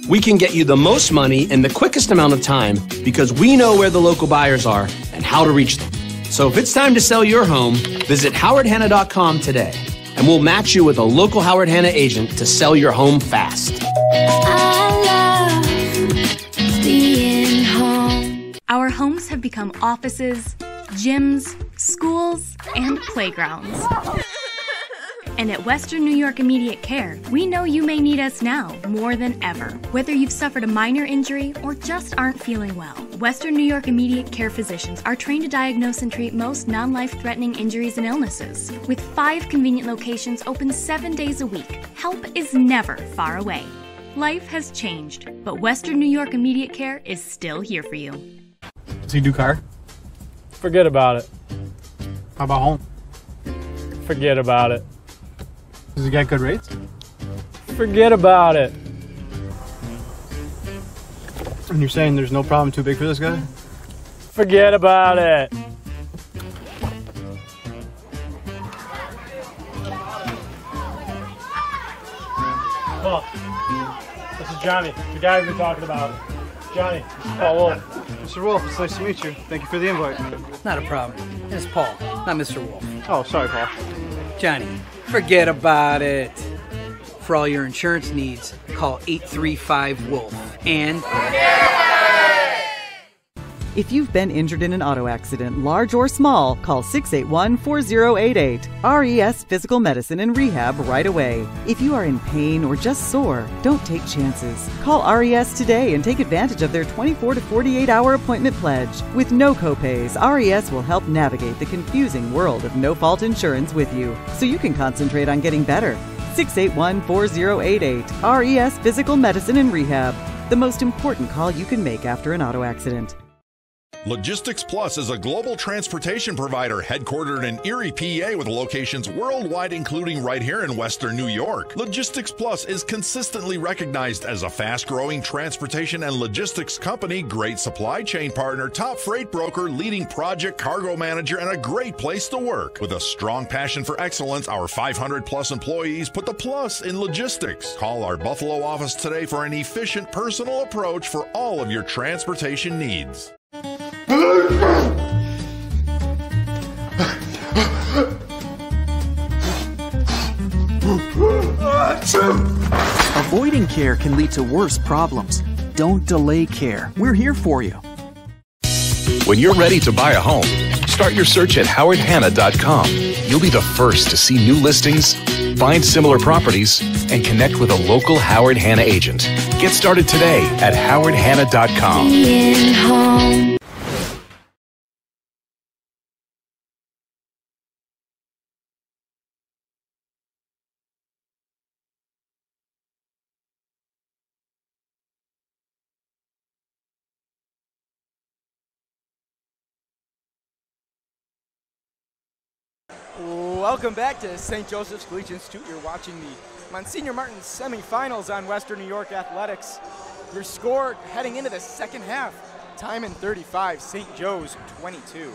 We can get you the most money in the quickest amount of time because we know where the local buyers are and how to reach them. So if it's time to sell your home, visit howardhanna.com today and we'll match you with a local Howard Hanna agent to sell your home fast. Ah. Our homes have become offices, gyms, schools, and playgrounds. And at Western New York Immediate Care, we know you may need us now more than ever. Whether you've suffered a minor injury or just aren't feeling well, Western New York Immediate Care physicians are trained to diagnose and treat most non life threatening injuries and illnesses. With five convenient locations open seven days a week, help is never far away. Life has changed, but Western New York Immediate Care is still here for you. Does he do car? Forget about it. How about home? Forget about it. Does he get good rates? Forget about it. And you're saying there's no problem too big for this guy? Forget about it. Paul, this is Johnny, the guy we've been talking about. Johnny, Paul Wolf. Mr. Wolf, it's nice to meet you. Thank you for the invite. Not a problem. It's Paul, not Mr. Wolf. Oh, sorry, Paul. Johnny, forget about it. For all your insurance needs, call 835 Wolf. And If you've been injured in an auto accident, large or small, call 681 4088. RES Physical Medicine and Rehab right away. If you are in pain or just sore, don't take chances. Call RES today and take advantage of their 24 to 48 hour appointment pledge. With no copays, RES will help navigate the confusing world of no fault insurance with you so you can concentrate on getting better. 681 4088. RES Physical Medicine and Rehab. The most important call you can make after an auto accident. Logistics Plus is a global transportation provider headquartered in Erie, PA, with locations worldwide, including right here in Western New York. Logistics Plus is consistently recognized as a fast growing transportation and logistics company, great supply chain partner, top freight broker, leading project cargo manager, and a great place to work. With a strong passion for excellence, our 500 plus employees put the plus in logistics. Call our Buffalo office today for an efficient, personal approach for all of your transportation needs. Avoiding care can lead to worse problems. Don't delay care. We're here for you. When you're ready to buy a home, start your search at howardhanna.com. You'll be the first to see new listings, find similar properties, and connect with a local Howard Hanna agent. Get started today at howardhanna.com. Welcome back to St. Joseph's Collegiate Institute. You're watching the Monsignor Martin semifinals on Western New York Athletics. Your score heading into the second half, Timon 35, St. Joe's 22.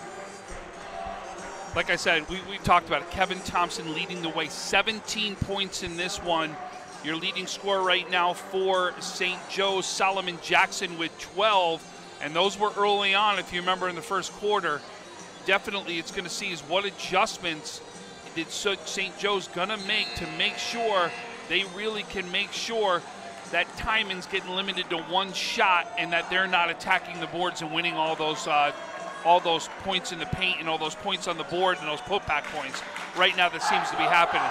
Like I said, we, we talked about it. Kevin Thompson leading the way, 17 points in this one. Your leading scorer right now for St. Joe's, Solomon Jackson with 12. And those were early on, if you remember in the first quarter. Definitely, it's going to see is what adjustments did St. Joe's going to make to make sure they really can make sure that Timon's getting limited to one shot and that they're not attacking the boards and winning all those uh, all those points in the paint and all those points on the board and those putback points. Right now, that seems to be happening.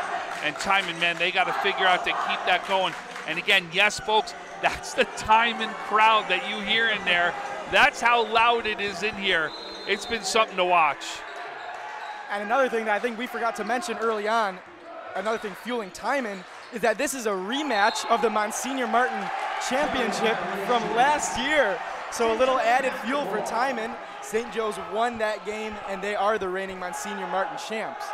And Timon, man, they got to figure out to keep that going. And again, yes, folks, that's the Timon crowd that you hear in there. That's how loud it is in here. It's been something to watch. And another thing that I think we forgot to mention early on, another thing fueling Timon, is that this is a rematch of the Monsignor Martin Championship from last year. So a little added fuel for Timon. St. Joe's won that game, and they are the reigning Monsignor Martin champs.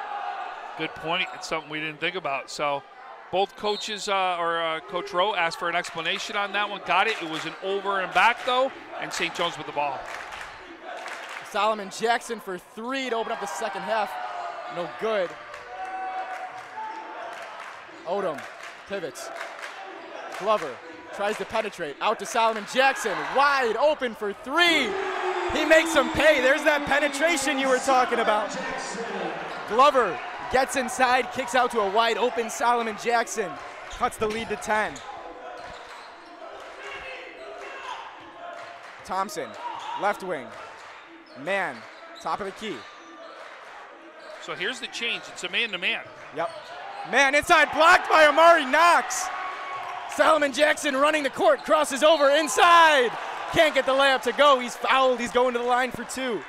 Good point. It's something we didn't think about. So both coaches, uh, or uh, Coach Rowe asked for an explanation on that one. Got it. It was an over and back, though, and St. Joe's with the ball. Solomon Jackson for three to open up the second half. No good. Odom pivots. Glover tries to penetrate. Out to Solomon Jackson. Wide open for three. He makes some pay. There's that penetration you were talking about. Glover gets inside, kicks out to a wide open Solomon Jackson. Cuts the lead to 10. Thompson, left wing. Man, top of the key. So here's the change. It's a man to man. Yep. Man inside, blocked by Amari Knox. Solomon Jackson running the court, crosses over inside. Can't get the layup to go. He's fouled. He's going to the line for two.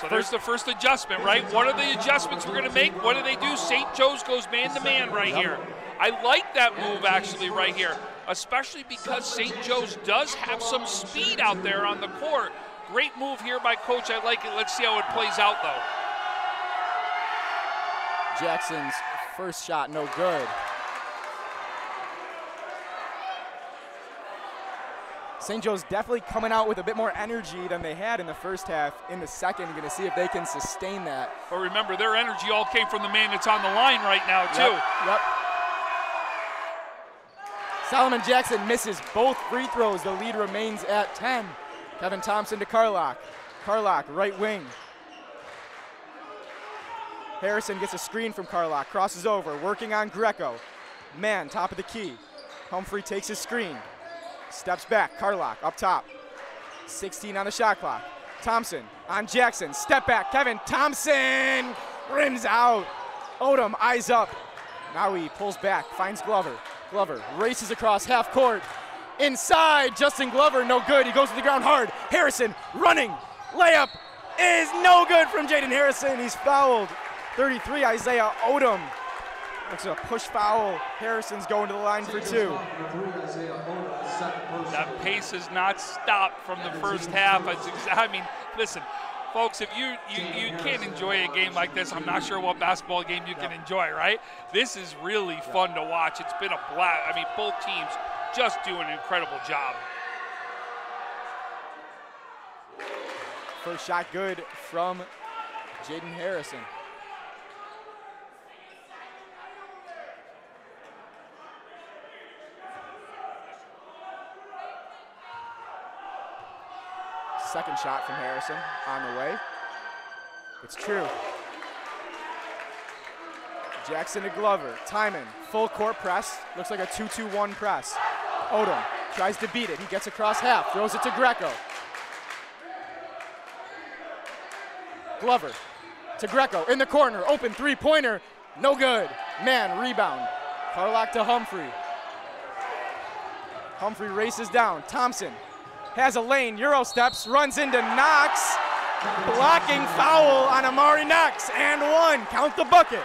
So there's the first adjustment, right? What are the adjustments we're going to make? What do they do? St. Joe's goes man to man right here. I like that move actually right here, especially because St. Joe's does have some speed out there on the court. Great move here by coach. I like it. Let's see how it plays out though. Jackson's first shot, no good. St. Joe's definitely coming out with a bit more energy than they had in the first half. In the second, going to see if they can sustain that. But remember, their energy all came from the man that's on the line right now, too. Yep. yep. Solomon Jackson misses both free throws. The lead remains at 10. Kevin Thompson to Carlock. Carlock, right wing. Harrison gets a screen from Carlock, crosses over, working on Greco. Man, top of the key. Humphrey takes his screen. Steps back, Carlock up top. 16 on the shot clock. Thompson on Jackson. Step back, Kevin Thompson rims out. Odom eyes up. Now he pulls back, finds Glover. Glover races across half court. Inside, Justin Glover, no good. He goes to the ground hard. Harrison running. Layup is no good from Jaden Harrison. He's fouled. 33, Isaiah Odom. Looks like a push foul. Harrison's going to the line for two. That pace has not stopped from the first half. I mean, listen, folks, if you, you, you can't enjoy a game like this, I'm not sure what basketball game you can enjoy, right? This is really fun to watch. It's been a blast. I mean, both teams just do an incredible job. First shot good from Jaden Harrison. Second shot from Harrison on the way. It's true. Jackson to Glover. Timon, full court press. Looks like a 2-2-1 press. Odom tries to beat it. He gets across half, throws it to Greco. Glover to Greco in the corner. Open three-pointer. No good. Man, rebound. Carlock to Humphrey. Humphrey races down. Thompson has a lane, Euro steps, runs into Knox. Blocking foul on Amari Knox, and one. Count the bucket.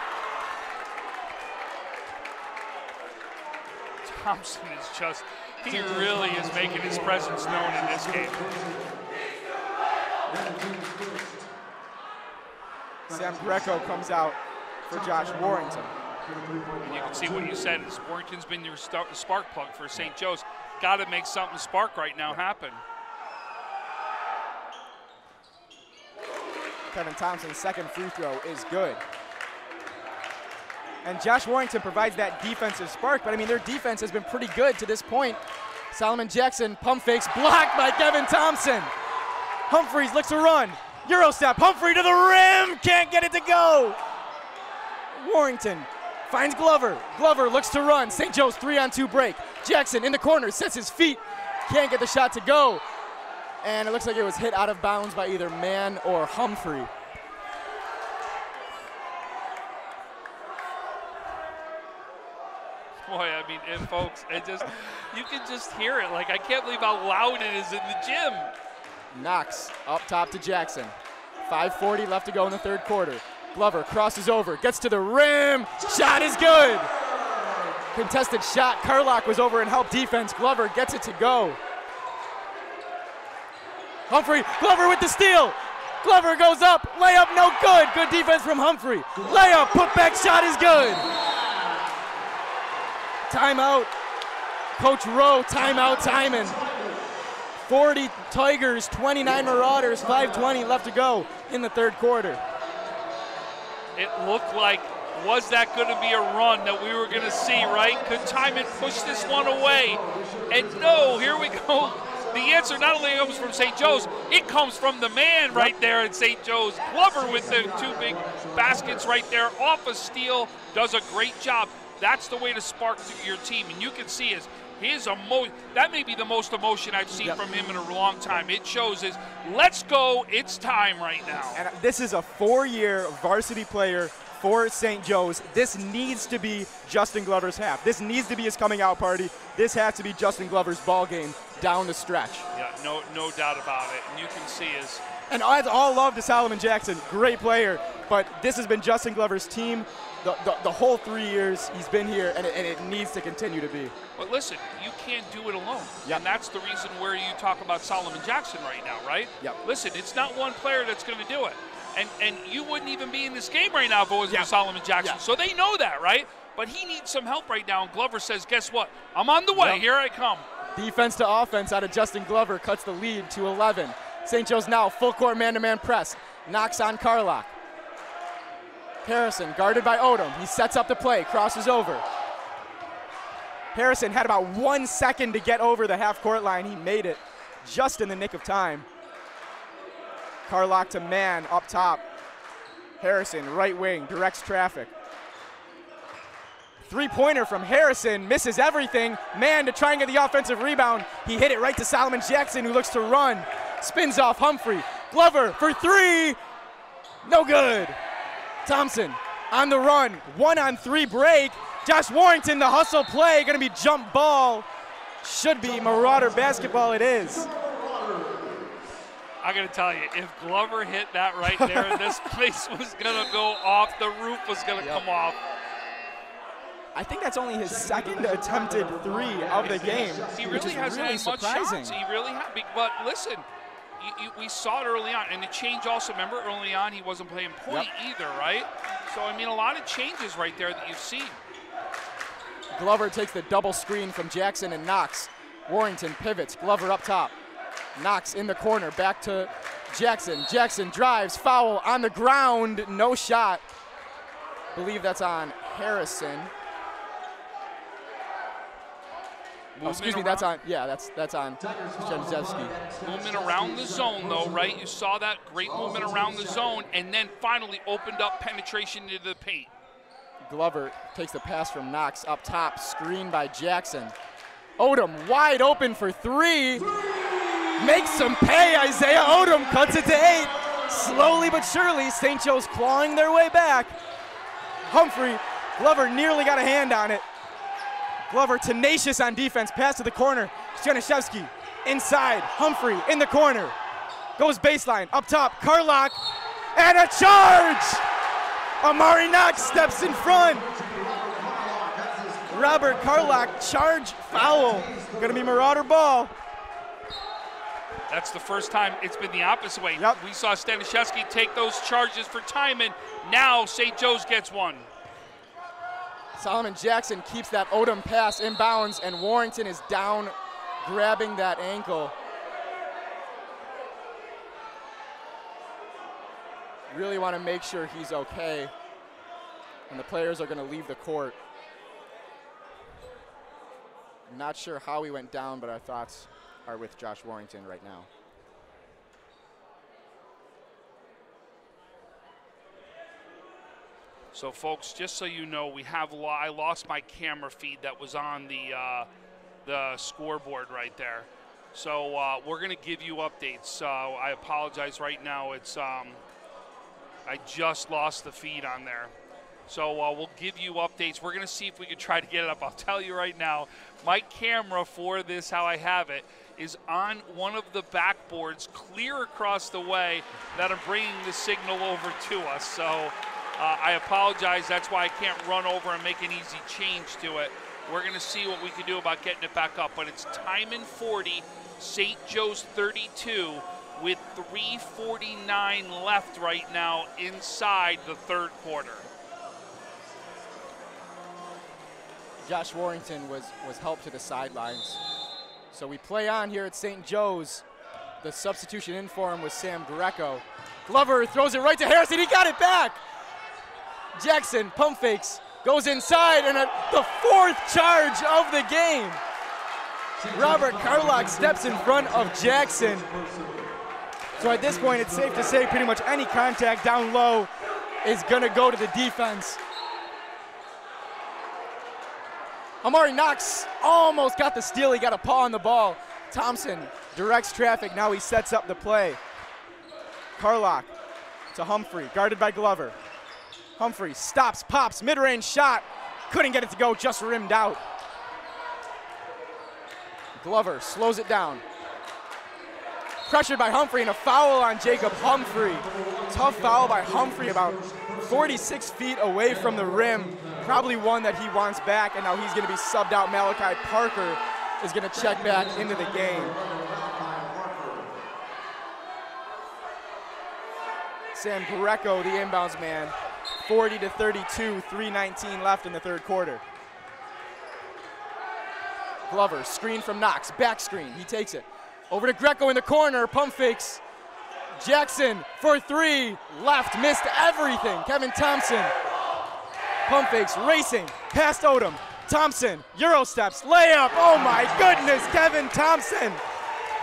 Thompson is just, he really is making his presence known in this game. Sam Greco comes out for Josh Warrington. And you can see what you said is Warrington's been your spark plug for St. Joe's. Got to make something spark right now happen. Kevin Thompson's second free throw is good. And Josh Warrington provides that defensive spark, but I mean, their defense has been pretty good to this point. Solomon Jackson pump fakes blocked by Kevin Thompson. Humphreys looks to run. Euro step, Humphrey to the rim, can't get it to go. Warrington finds Glover. Glover looks to run. St. Joe's three on two break. Jackson in the corner, sets his feet, can't get the shot to go. And it looks like it was hit out of bounds by either Mann or Humphrey. Boy, I mean, and folks, it just, you can just hear it. Like, I can't believe how loud it is in the gym. Knox up top to Jackson. 5.40 left to go in the third quarter. Glover crosses over, gets to the rim. Shot is good. Contested shot. Carlock was over and helped defense. Glover gets it to go. Humphrey, Glover with the steal. Glover goes up, layup no good. Good defense from Humphrey. Layup, put back shot is good. Timeout. Coach Rowe, timeout, Timon. 40 Tigers, 29 Marauders, 520 left to go in the third quarter. It looked like, was that going to be a run that we were going to see, right? Could Timon push this one away? And no, here we go. The answer not only comes from St. Joe's, it comes from the man right there in St. Joe's. Glover with the two big baskets right there off a steal, does a great job. That's the way to spark your team. And you can see his his emotion that may be the most emotion I've seen yep. from him in a long time. It shows his let's go, it's time right now. And this is a four-year varsity player for St. Joe's. This needs to be Justin Glover's half. This needs to be his coming out party. This has to be Justin Glover's ball game down the stretch. Yeah, no, no doubt about it. And you can see his. And I all love to Solomon Jackson, great player, but this has been Justin Glover's team the, the, the, whole three years he's been here, and it, and it, needs to continue to be. But listen, you can't do it alone. Yep. And that's the reason where you talk about Solomon Jackson right now, right? Yep. Listen, it's not one player that's going to do it. And, and you wouldn't even be in this game right now if it wasn't yep. Solomon Jackson. Yep. So they know that, right? But he needs some help right now. And Glover says, guess what? I'm on the way. Here I come. Defense to offense out of Justin Glover cuts the lead to 11. St. Joe's now full court man-to-man press. Knox on Carlock. Harrison guarded by Odom. He sets up the play, crosses over. Harrison had about one second to get over the half court line. He made it just in the nick of time. Carlock to Mann up top. Harrison, right wing, directs traffic. Three pointer from Harrison, misses everything. Mann to try and get the offensive rebound. He hit it right to Solomon Jackson, who looks to run. Spins off Humphrey. Glover for three. No good. Thompson on the run, one on three break. Josh Warrington, the hustle play, gonna be jump ball. Should be Marauder basketball, it is. I gotta tell you, if Glover hit that right there, this place was gonna go off. The roof was gonna yep. come off. I think that's only his second attempted three of the game. He really hasn't really had surprising. much shots. He really has. But listen, you, you, we saw it early on, and the change also. Remember, early on he wasn't playing point yep. either, right? So I mean, a lot of changes right there that you've seen. Glover takes the double screen from Jackson and Knox. Warrington pivots. Glover up top. Knox in the corner. Back to Jackson. Jackson drives. Foul on the ground. No shot. Believe that's on Harrison. Oh, excuse me, that's on. Yeah, that's that's on Jankowski. Movement around the zone, though, right? You saw that great movement around the zone, and then finally opened up penetration into the paint. Glover takes the pass from Knox up top, screen by Jackson. Odom wide open for three. Makes some pay. Isaiah Odom cuts it to eight. Slowly but surely, St. Joe's clawing their way back. Humphrey, Glover nearly got a hand on it. Glover tenacious on defense, pass to the corner. Staniszewski inside, Humphrey in the corner. Goes baseline, up top, Carlock, and a charge! Amari Knox steps in front. Robert Carlock, charge foul. Gonna be Marauder ball. That's the first time it's been the opposite way. Yep. We saw Staniszewski take those charges for Timon. Now St. Joe's gets one. Solomon Jackson keeps that Odom pass inbounds, and Warrington is down grabbing that ankle. Really want to make sure he's okay. And the players are going to leave the court. Not sure how he went down, but our thoughts are with Josh Warrington right now. So, folks, just so you know, we have lo- I lost my camera feed that was on the uh, the scoreboard right there. So uh, we're going to give you updates. Uh, I apologize right now. It's um, I just lost the feed on there. So uh, we'll give you updates. We're going to see if we can try to get it up. I'll tell you right now, my camera for this, how I have it, is on one of the backboards clear across the way that I'm bringing the signal over to us. So uh, I apologize. That's why I can't run over and make an easy change to it. We're going to see what we can do about getting it back up. But it's Timon 40, St. Joe's 32, with 3.49 left right now inside the third quarter. Josh Warrington was, was helped to the sidelines. So we play on here at St. Joe's. The substitution in for him was Sam Greco. Glover throws it right to Harrison. He got it back. Jackson pump fakes, goes inside, and a, the fourth charge of the game. Robert Carlock steps in front of Jackson. So at this point, it's safe to say pretty much any contact down low is to go to the defense. Amari Knox almost got the steal. He got a paw on the ball. Thompson directs traffic. Now he sets up the play. Carlock to Humphrey, guarded by Glover. Humphrey stops, pops, mid range shot. Couldn't get it to go, just rimmed out. Glover slows it down. Pressured by Humphrey and a foul on Jacob Humphrey. Tough foul by Humphrey about 46 feet away from the rim. Probably one that he wants back, and now he's going to be subbed out. Malachi Parker is going to check back into the game. Sam Greco, the inbounds man, 40 to 32, 319 left in the third quarter. Glover, screen from Knox, back screen, he takes it. Over to Greco in the corner, pump fakes. Jackson for three, left, missed everything. Kevin Thompson, pump fakes, racing, past Odom. Thompson, Euro steps, layup, oh my goodness, Kevin Thompson,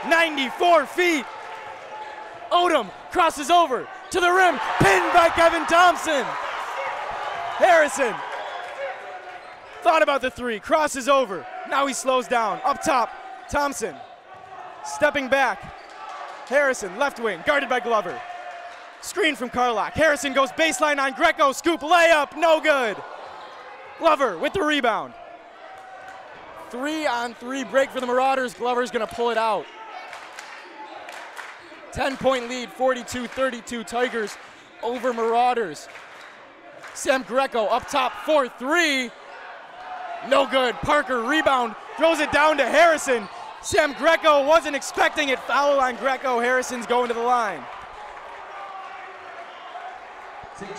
94 feet. Odom crosses over to the rim, pinned by Kevin Thompson. Harrison thought about the three, crosses over. Now he slows down. Up top, Thompson stepping back. Harrison, left wing, guarded by Glover. Screen from Carlock. Harrison goes baseline on Greco. Scoop layup, no good. Glover with the rebound. Three on three break for the Marauders. Glover's going to pull it out. 10 point lead, 42 32 Tigers over Marauders. Sam Greco up top, 4 3. No good. Parker rebound, throws it down to Harrison. Sam Greco wasn't expecting it. Foul on Greco. Harrison's going to the line.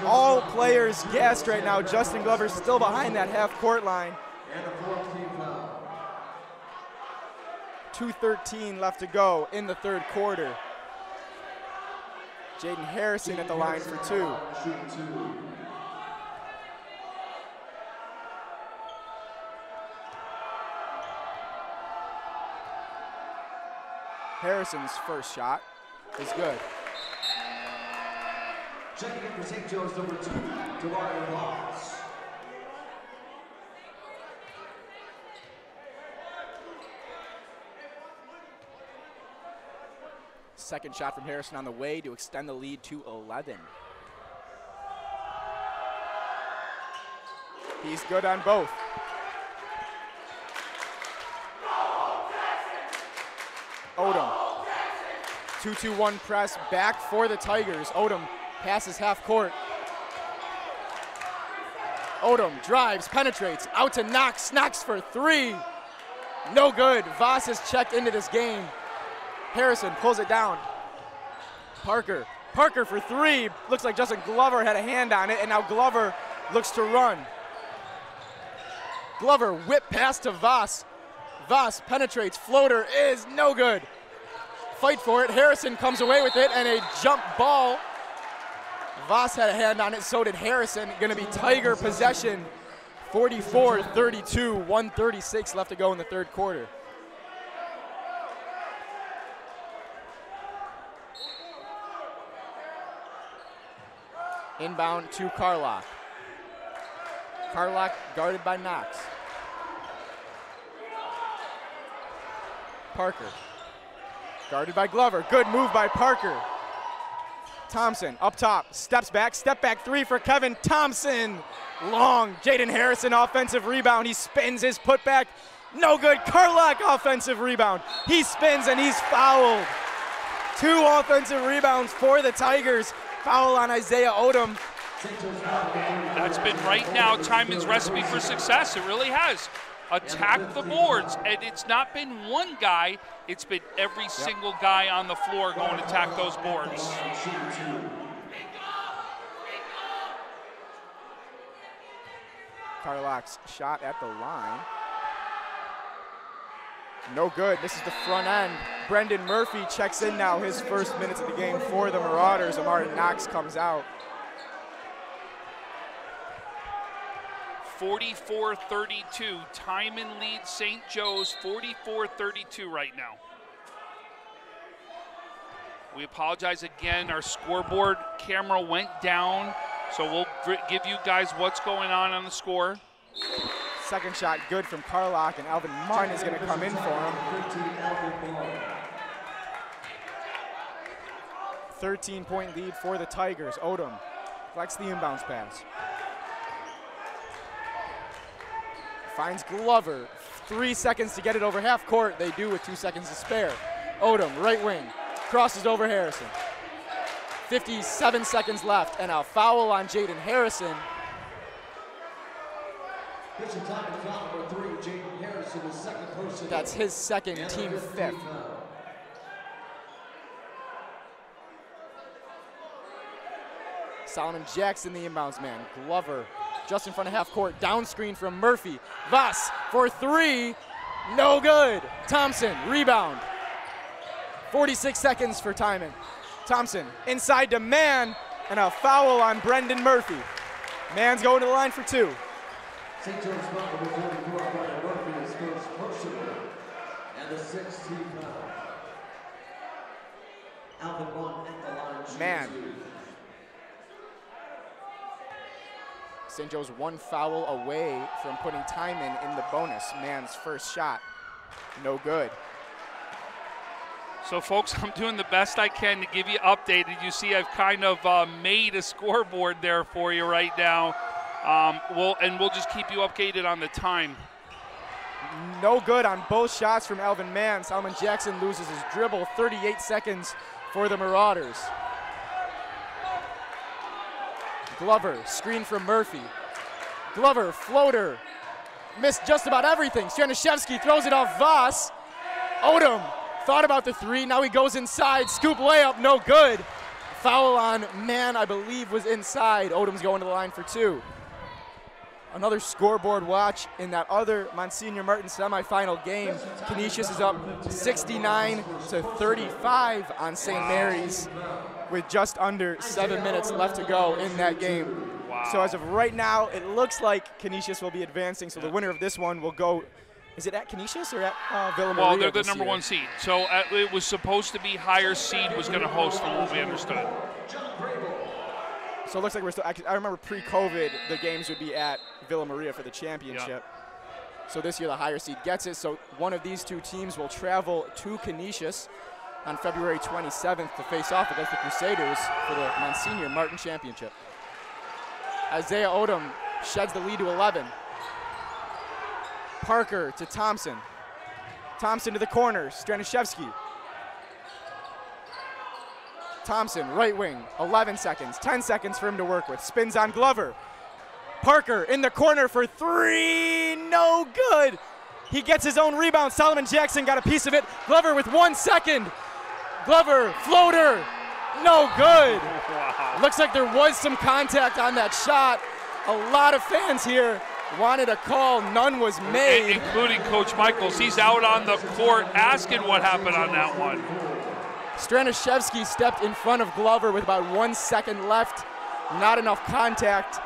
All players gassed right now. Justin Glover still behind that half court line. 2.13 left to go in the third quarter. Jaden Harrison at the line for two. Harrison's first shot is good. Checking in for St. Joe's number two, Laws. Second shot from Harrison on the way to extend the lead to 11. He's good on both. Odom. 2-2-1 press back for the Tigers. Odom passes half court. Odom drives, penetrates, out to Knox. Knox for three. No good. Voss has checked into this game. Harrison pulls it down. Parker. Parker for three. Looks like Justin Glover had a hand on it, and now Glover looks to run. Glover whip pass to Voss. Voss penetrates. Floater is no good. Fight for it. Harrison comes away with it, and a jump ball. Voss had a hand on it, so did Harrison. To be Tiger possession. 44 32, 136 left to go in the third quarter. Inbound to Carlock. Carlock guarded by Knox. Parker. Guarded by Glover. Good move by Parker. Thompson up top. Steps back. Step back three for Kevin Thompson. Long. Jaden Harrison offensive rebound. He spins his putback. No good. Carlock offensive rebound. He spins and he's fouled. Two offensive rebounds for the Tigers. Foul on Isaiah Odom. That's been right now Timon's recipe for success. It really has. Attack the boards. And it's not been one guy, it's been every yep. single guy on the floor going to attack those boards. Carlock's shot at the line. No good. This is the front end. Brendan Murphy checks in now his first minutes of the game for the Marauders. Amari Knox comes out. 44-32. Timon leads St. Joe's 44-32 right now. We apologize again. Our scoreboard camera went down, so we'll give you guys what's going on on the score. Second shot good from Carlock, and Alvin Martin is going to come in for him. 13 point lead for the Tigers. Odom flex the inbounds pass. Finds Glover. Three seconds to get it over half court. They do with two seconds to spare. Odom, right wing, crosses over Harrison. 57 seconds left, and a foul on Jaden Harrison. Three, Harrison That's his second, team fifth. Solomon Jackson, the inbounds man. Glover just in front of half court. Down screen from Murphy. Voss for three. No good. Thompson, rebound. 46 seconds for Timon. Thompson inside to Mann and a foul on Brendan Murphy. Mann's going to the line for two. St. Joe's foul number 44 Brendan Murphy is first personal, and the sixth team foul. Alvin Vaughn at the line. Mann. St. Joe's one foul away from putting Timon in the bonus. Mann's first shot, no good. So, folks, I'm doing the best I can to give you updated. You see, I've kind of uh, made a scoreboard there for you right now. Um, we'll, and we'll just keep you updated on the time. No good on both shots from Alvin Mann. Solomon Jackson loses his dribble. 38 seconds for the Marauders. Glover, screen from Murphy. Glover, floater. Missed just about everything. Staniszewski throws it off Voss. Odom thought about the three. Now he goes inside. Scoop layup, no good. Foul on Mann, I believe, was inside. Odom's going to the line for two. Another scoreboard watch in that other Monsignor Martin semifinal game. Canisius is up 69 to 35 on St. Mary's with just under seven minutes left to go in that game. Wow. So as of right now, it looks like Canisius will be advancing. So the winner of this one will go. Is it at Canisius or at uh, Villa Maria? Well, they're the number year? one seed. So uh, it was supposed to be higher seed was going to host from what we understood. So it looks like we're still. I, remember pre-COVID, the games would be at Villa Maria for the championship. So this year, the higher seed gets it. So one of these two teams will travel to Canisius on February 27th to face off against the Crusaders for the Monsignor Martin Championship. Isaiah Odom sheds the lead to 11. Parker to Thompson. Thompson to the corner. Staniszewski. Thompson, right wing, 11 seconds, 10 seconds for him to work with. Spins on Glover. Parker in the corner for three, no good. He gets his own rebound. Solomon Jackson got a piece of it. Glover with one second. Glover, floater, no good. Looks like there was some contact on that shot. A lot of fans here wanted a call, none was made. Including Coach Michaels. He's out on the court asking what happened on that one. Staniszewski stepped in front of Glover with about one second left. Not enough contact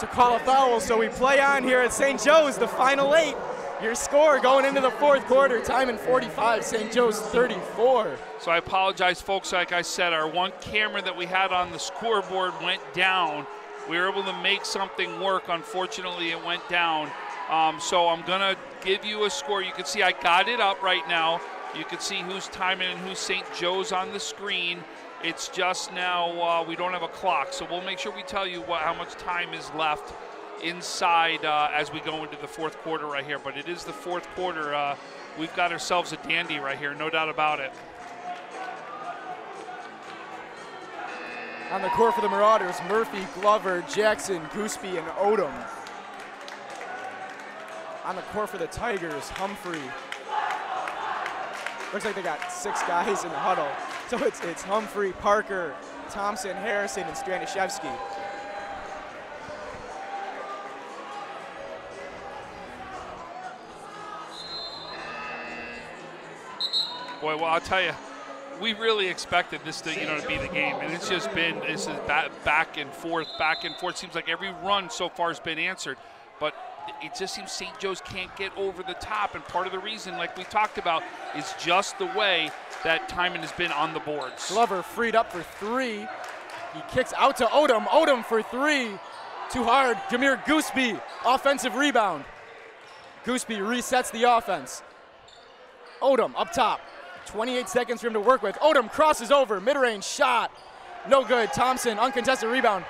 to call a foul, so we play on here at St. Joe's, the final eight. Your score going into the fourth quarter, Timon 45, St. Joe's 34. So I apologize, folks. Like I said, our one camera that we had on the scoreboard went down. We were able to make something work. Unfortunately, it went down. Um, so I'm going to give you a score. You can see I got it up right now. You can see who's Timon and who's St. Joe's on the screen. It's just now uh, we don't have a clock, so we'll make sure we tell you what, how much time is left inside uh, as we go into the fourth quarter right here. But it is the fourth quarter. Uh, we've got ourselves a dandy right here, no doubt about it. On the court for the Marauders, Murphy, Glover, Jackson, Gooseby, and Odom. On the court for the Tigers, Humphrey. Looks like they got six guys in the huddle. So it's, it's Humphrey, Parker, Thompson, Harrison, and Staniszewski. Boy, well, I'll tell you, we really expected this to, you know, to be the game, and it's just been this is back, and forth, back and forth. Seems like every run so far has been answered, but it just seems St. Joe's can't get over the top, and part of the reason, like we talked about, is just the way that Timon has been on the boards. Glover freed up for three. He kicks out to Odom. Odom for three. Too hard. Jameer Gooseby, offensive rebound. Gooseby resets the offense. Odom up top. 28 seconds for him to work with. Odom crosses over. Mid range shot. No good. Thompson, uncontested rebound.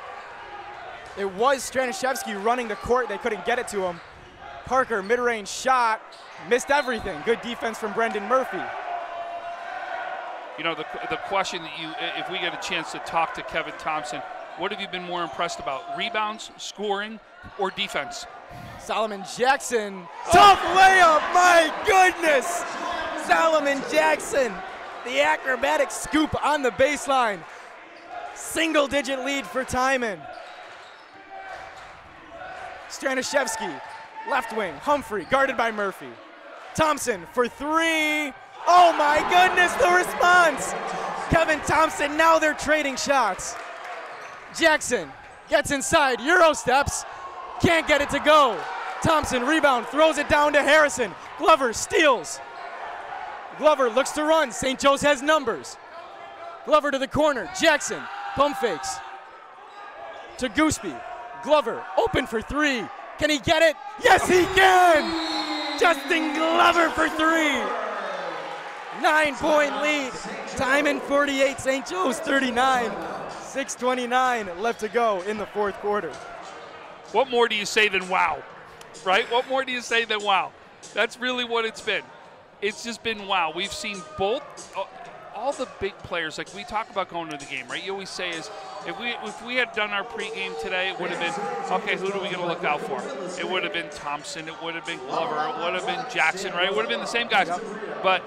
It was Staniszewski running the court. They couldn't get it to him. Parker, mid range shot. Missed everything. Good defense from Brendan Murphy. You know, the, the question that you, if we get a chance to talk to Kevin Thompson, what have you been more impressed about? Rebounds, scoring, or defense? Solomon Jackson. Tough layup, my goodness! Solomon Jackson, the acrobatic scoop on the baseline. Single digit lead for Timon. Staniszewski, left wing. Humphrey, guarded by Murphy. Thompson for three. Oh my goodness, the response! Kevin Thompson, now they're trading shots. Jackson gets inside, Euro steps, can't get it to go. Thompson rebound, throws it down to Harrison. Glover steals. Glover looks to run. St. Joe's has numbers. Glover to the corner. Jackson pump fakes to Gooseby. Glover open for three. Can he get it? Yes, he can! Justin Glover for three. Nine point lead. Timon 48, St. Joe's 39. 6.29 left to go in the fourth quarter. What more do you say than wow? Right? What more do you say than wow? That's really what it's been. It's just been wow. We've seen both uh, all the big players. Like we talk about going to the game, right? You always say is if we if we had done our pregame today, it would have been okay. Who are we going to look out for? It would have been Thompson. It would have been Glover. It would have been Jackson. Right? It would have been the same guys. But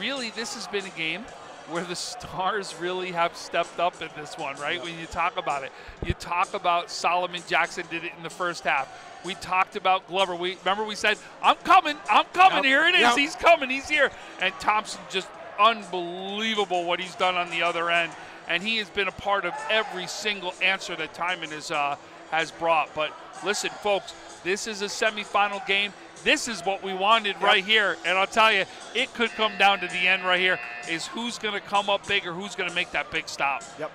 really, this has been a game where the stars really have stepped up in this one, right? When you talk about it, you talk about Solomon Jackson did it in the first half. We talked about Glover. We remember we said, "I'm coming, I'm coming. Yep. Here it is. Yep. He's coming. He's here." And Thompson just unbelievable what he's done on the other end, and he has been a part of every single answer that Timon has uh, has brought. But listen, folks, this is a semifinal game. This is what we wanted right here, and I'll tell you, it could come down to the end right here. Is who's going to come up big or who's going to make that big stop? Yep.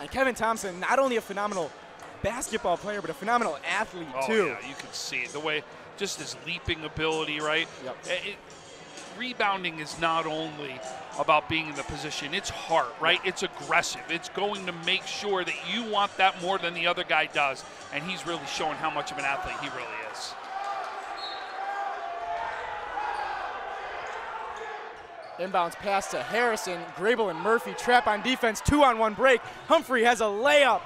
And Kevin Thompson, not only a phenomenal basketball player, but a phenomenal athlete Oh, too. yeah, you can see it. The way, just his leaping ability, right? Yep. It- it- rebounding is not only about being in the position, it's heart, right? It's aggressive. It's going to make sure that you want that more than the other guy does. And he's really showing how much of an athlete he really is. Inbounds pass to Harrison. Grable and Murphy trap on defense. Two on one break. Humphrey has a layup.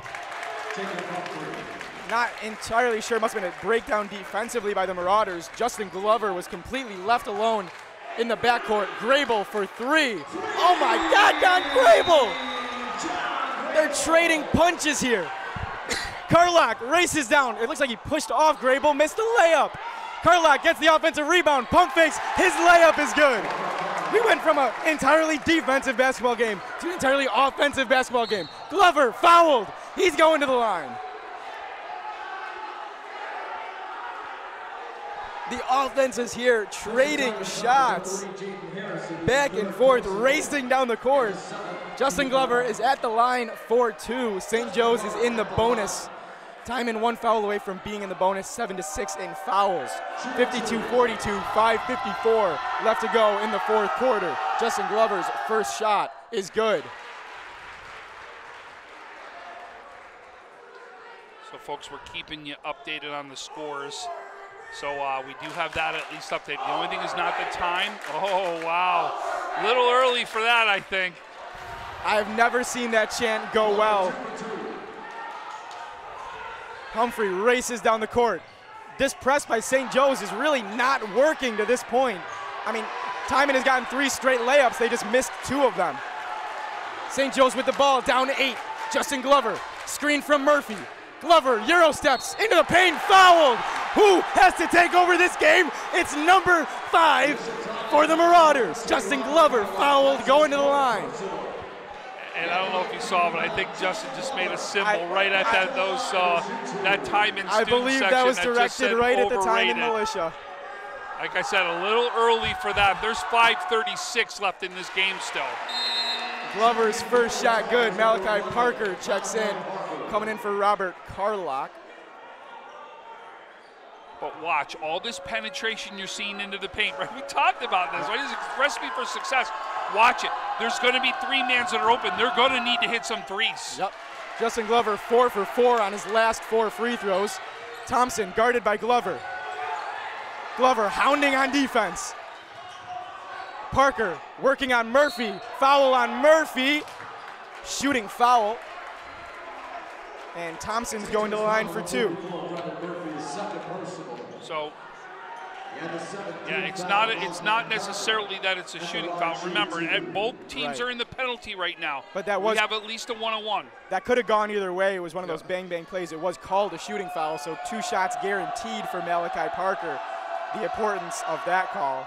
Not entirely sure. Must have been a breakdown defensively by the Marauders. Justin Glover was completely left alone in the backcourt. Grable for three. Oh my God, Don Grable! They're trading punches here. Carlock races down. It looks like he pushed off Grable, missed the layup. Carlock gets the offensive rebound, pump fakes. His layup is good. We went from an entirely defensive basketball game to an entirely offensive basketball game. Glover fouled. He's going to the line. The offense is here trading shots. Back and forth, racing down the court. Justin Glover is at the line for two. St. Joe's is in the bonus. Timon one foul away from being in the bonus, seven to six in fouls. 52-42, 5:54 left to go in the fourth quarter. Justin Glover's first shot is good. So, folks, we're keeping you updated on the scores. So uh, we do have that at least updated. The only thing is not the time. Oh, wow. A little early for that, I think. I have never seen that chant go well. Humphrey races down the court. This press by St. Joe's is really not working to this point. I mean, Timon has gotten three straight layups. They just missed two of them. St. Joe's with the ball, down eight. Justin Glover, screen from Murphy. Glover, Euro steps into the paint, fouled. Who has to take over this game? It's number five for the Marauders. Justin Glover fouled going to the line. And I don't know if you saw, but I think Justin just made a symbol right at that those uh, that Timon section. I believe that was directed said right at the Timon militia. Like I said, a little early for that. There's 5:36 left in this game still. Glover's first shot good. Malachi Parker checks in, coming in for Robert Carlock. But watch all this penetration you're seeing into the paint. Right? We talked about this. Right? Is a recipe for success. Watch it. There's going to be three mans that are open. They're going to need to hit some threes. Yep. Justin Glover four for four on his last four free throws. Thompson guarded by Glover. Glover hounding on defense. Parker working on Murphy. Foul on Murphy. Shooting foul. And Thompson's going to the line for two. So, yeah, it's not it's not necessarily that it's a shooting foul. Remember, and both teams Right. are in the penalty right now. But that was- we have at least a one-on-one. That could have gone either way. It was one of those bang bang plays. It was called a shooting foul, so two shots guaranteed for Malachi Parker. The importance of that call.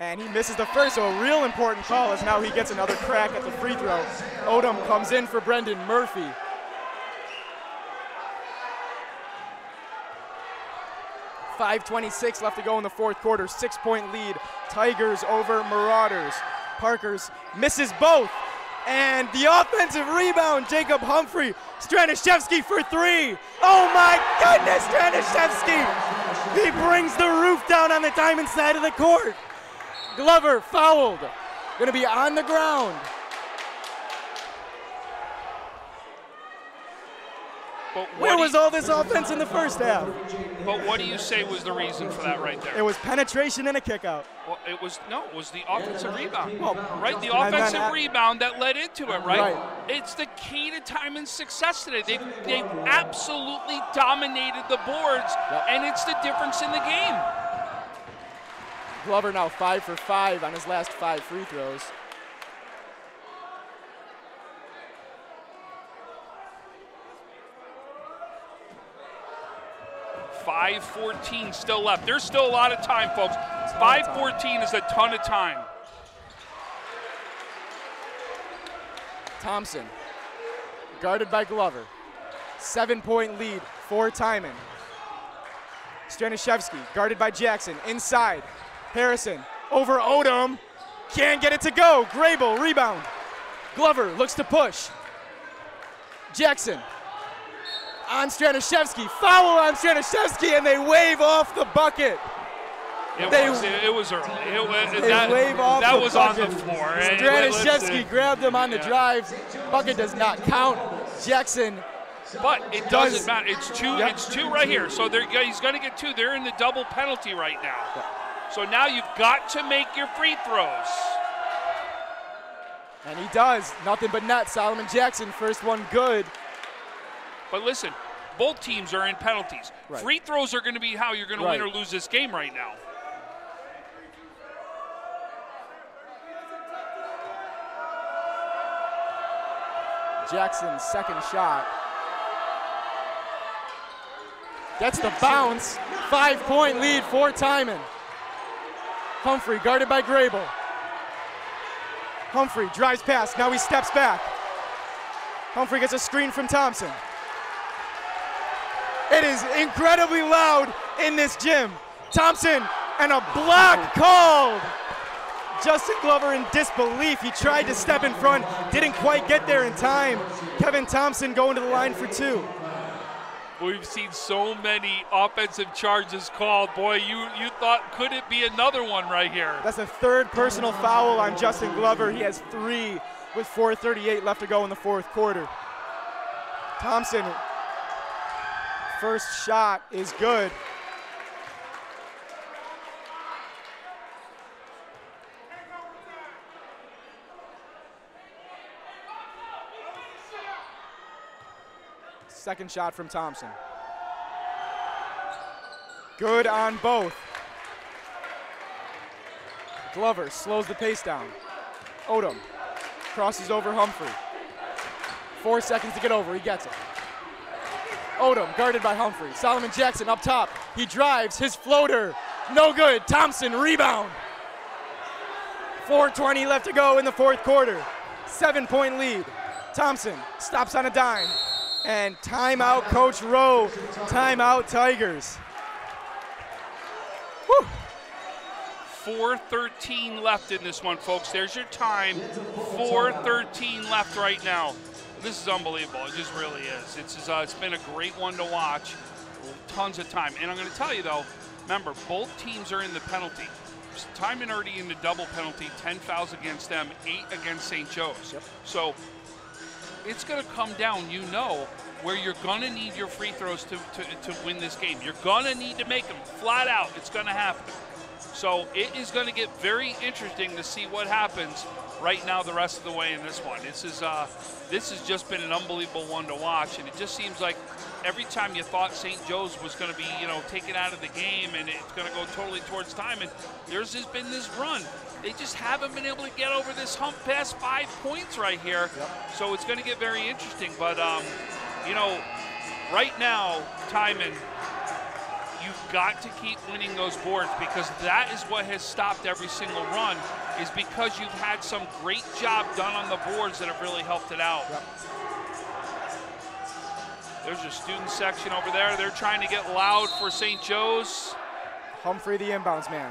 And he misses the first, so a real important call is now he gets another crack at the free throw. Odom comes in for Brendan Murphy. Five twenty-six left to go in the fourth quarter. Six-point lead. Tigers over Marauders. Parker's misses both. And the offensive rebound, Jacob Humphrey. Staniszewski for three. Oh my goodness, Staniszewski! He brings the roof down on the diamond side of the court. Glover fouled. Gonna be on the ground. But what Where was you- all this offense in the first half? But what do you say was the reason for that right there? It was penetration and a kick out. Well, it was no, it was the offensive rebound. Well, right, the offensive at- rebound that led into it. Right? Right. It's the key to time and success today. They they absolutely dominated the boards, and it's the difference in the game. Glover now five for five on his last five free throws. Five fourteen still left. There's still a lot of time, folks. Five fourteen is a ton of time. Thompson, guarded by Glover. Seven point lead for Timon. Staniszewski, guarded by Jackson, inside. Harrison, over Odom. Can't get it to go. Grable, rebound. Glover looks to push. Jackson on Staniszewski. Foul on Staniszewski, and they wave off the bucket. It They- was it, was early. It was They that, wave off that the was bucket. on the floor. And Staniszewski grabbed him on the drive. Bucket does not count. Jackson But it does- doesn't matter. It's two. Yep. It's two right here. So they're, he's going to get two. They're in the double penalty right now. So now you've got to make your free throws. And he does. Nothing but net. Solomon Jackson, first one good. But listen, both teams are in penalties. Right. Free throws are going to be how you're going to win or lose this game right now. Jackson's second shot. Gets the bounce. Five point lead for Timon. Humphrey guarded by Grable. Humphrey drives past. Now he steps back. Humphrey gets a screen from Thompson. It is incredibly loud in this gym. Thompson and a block called. Justin Glover in disbelief. He tried to step in front, didn't quite get there in time. Kevin Thompson going to the line for two. We've seen so many offensive charges called. Boy, you you thought could it be another one right here? That's a third personal foul on Justin Glover. He has three with 4.38 left to go in the fourth quarter. Thompson, first shot is good. Second shot from Thompson. Good on both. Glover slows the pace down. Odom crosses over Humphrey. Four seconds to get over. He gets it. Odom guarded by Humphrey. Solomon Jackson up top. He drives his floater. No good. Thompson rebound. 4.20 left to go in the fourth quarter. Seven point lead. Thompson stops on a dime. And timeout, Coach Rowe. Timeout, Tigers. 4.13 left in this one, folks. There's your time. 4.13 left right now. This is unbelievable. It just really is. It's, uh, it's been a great one to watch. Tons of time. And I'm going to tell you, though, remember, both teams are in the penalty. Timon already in the double penalty, 10 fouls against them, 8 against St. Joe's. Yep. So it's going to come down, you know, where you're going to need your free throws to, to, to win this game. You're going to need to make them flat out. It's going to happen. So it is going to get very interesting to see what happens right now the rest of the way in this one. This is uh, this has just been an unbelievable one to watch, and it just seems like every time you thought St. Joe's was going to be you know taken out of the game and it's going to go totally towards time, and there's just been this run. They just haven't been able to get over this hump past five points right here. Yep. So it's going to get very interesting. But um, you know, right now, Timon you've got to keep winning those boards because that is what has stopped every single run is because you've had some great job done on the boards that have really helped it out. Yep. There's your student section over there. They're trying to get loud for St. Joe's. Humphrey, the inbounds man.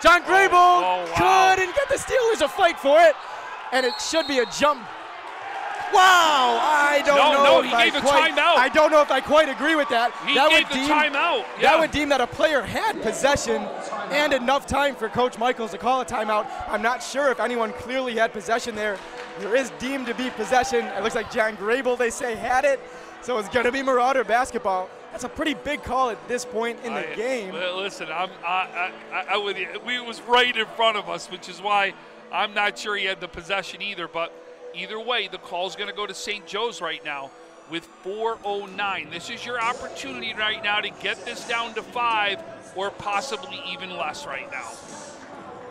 John oh, Grable oh, wow. couldn't get the Steelers a fight for it, and it should be a jump. Wow, I don't no, know. No, if he I gave a quite, timeout. I don't know if I quite agree with that. He that gave would the deem, timeout. That would deem that a player had possession and enough time for Coach Michaels to call a timeout. I'm not sure if anyone clearly had possession there. There is deemed to be possession. It looks like John Grable, they say, had it. So it's going to be Marauder basketball. That's a pretty big call at this point in the I- game. Listen, I'm, I, I, I, it was right in front of us, which is why I'm not sure he had the possession either. But either way, the call's going to go to St. Joe's right now with 4:09. This is your opportunity right now to get this down to five, or possibly even less right now.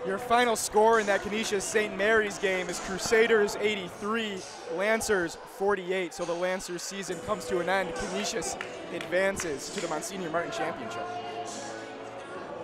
Your final score in that Canisius St. Mary's game is Crusaders 83, Lancers 48. So the Lancers season comes to an end. Canisius advances to the Monsignor Martin Championship.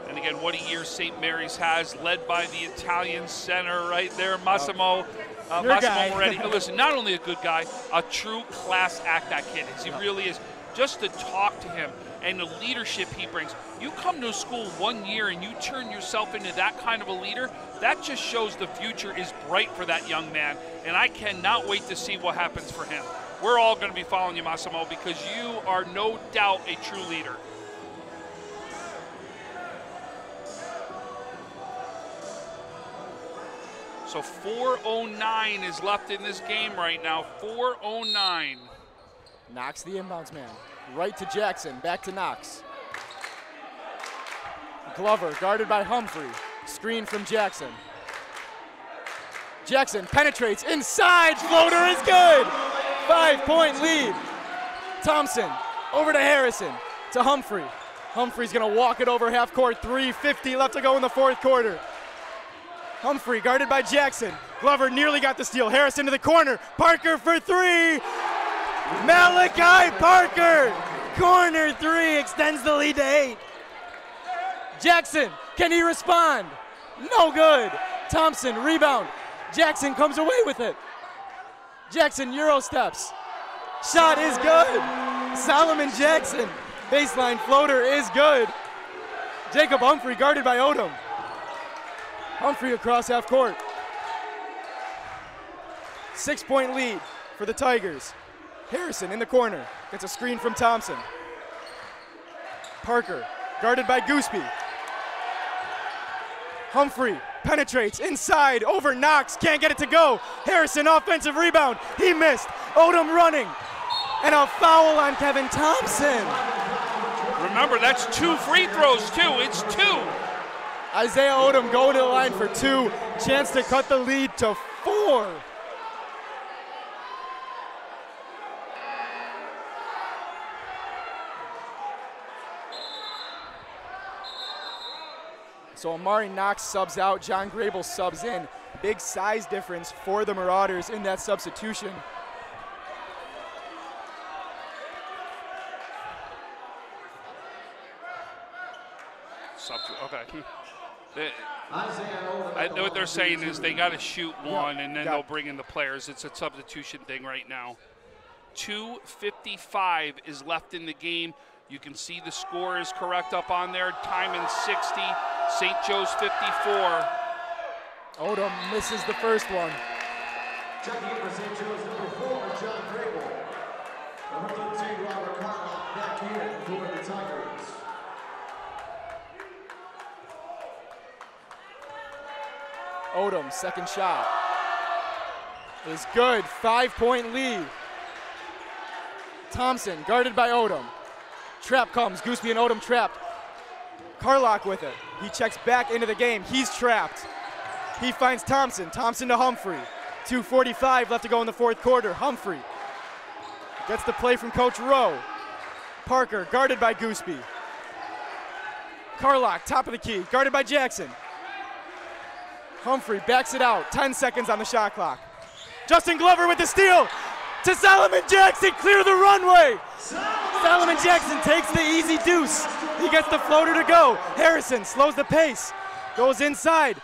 And again, what a year St. Mary's has, led by the Italian center right there, Massimo. Uh, Massimo. Moretti. Listen, not only a good guy, a true class act, that kid is. He really is. Just to talk to him and the leadership he brings. You come to school one year and you turn yourself into that kind of a leader, that just shows the future is bright for that young man. And I cannot wait to see what happens for him. We're all going to be following you, Massimo, because you are no doubt a true leader. So 409 is left in this game right now. 409. Knox the inbounds man. Right to Jackson. Back to Knox. Glover guarded by Humphrey. Screen from Jackson. Jackson penetrates inside. Floater is good. Five point lead. Thompson over to Harrison to Humphrey. Humphrey's going to walk it over half court. 3.50 left to go in the fourth quarter. Humphrey guarded by Jackson. Glover nearly got the steal. Harrison to the corner. Parker for three. Malachi Parker. Corner three extends the lead to eight. Jackson, can he respond? No good. Thompson, rebound. Jackson comes away with it. Jackson, Euro steps. Shot is good. Solomon Jackson, baseline floater is good. Jacob Humphrey guarded by Odom. Humphrey across half court. Six point lead for the Tigers. Harrison in the corner gets a screen from Thompson. Parker guarded by Gooseby. Humphrey penetrates inside over Knox, can't get it to go. Harrison offensive rebound, he missed. Odom running, and a foul on Kevin Thompson. Remember, that's two free throws, too. It's two. Isaiah Odom going to the line for two, chance to cut the lead to four. So Amari Knox subs out, John Grable subs in. Big size difference for the Marauders in that substitution. Okay. They- I know what they're saying is they got to shoot one, and then they'll bring in the players. It's a substitution thing right now. 2:55 is left in the game. You can see the score is correct up on there. Timon 60, St. Joe's 54. Odom misses the first one. Checking in for St. Joe's number four, John Grable. Number 13, Robert Carlock, back in for the Tigers. Odom, second shot. Is good. Five point lead. Thompson, guarded by Odom. Trap comes. Gooseby and Odom trapped. Carlock with it. He checks back into the game. He's trapped. He finds Thompson. Thompson to Humphrey. 2.45 left to go in the fourth quarter. Humphrey gets the play from Coach Rowe. Parker, guarded by Gooseby. Carlock, top of the key, guarded by Jackson. Humphrey backs it out. 10 seconds on the shot clock. Justin Glover with the steal to Solomon Jackson. Clear the runway. Solomon Jackson takes the easy deuce. He gets the floater to go. Harrison slows the pace. Goes inside.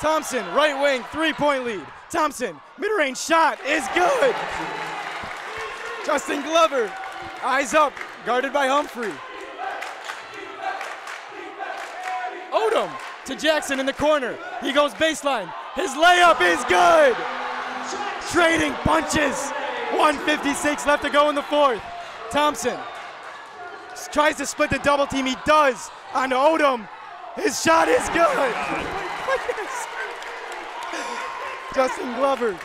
Thompson, right wing, three point lead. Thompson, mid range shot is good. Justin Glover, eyes up, guarded by Humphrey. Odom to Jackson in the corner. He goes baseline. His layup is good. Trading punches. 156 left to go in the fourth. Thompson tries to split the double team. He does on Odom. His shot is good. Justin Glover.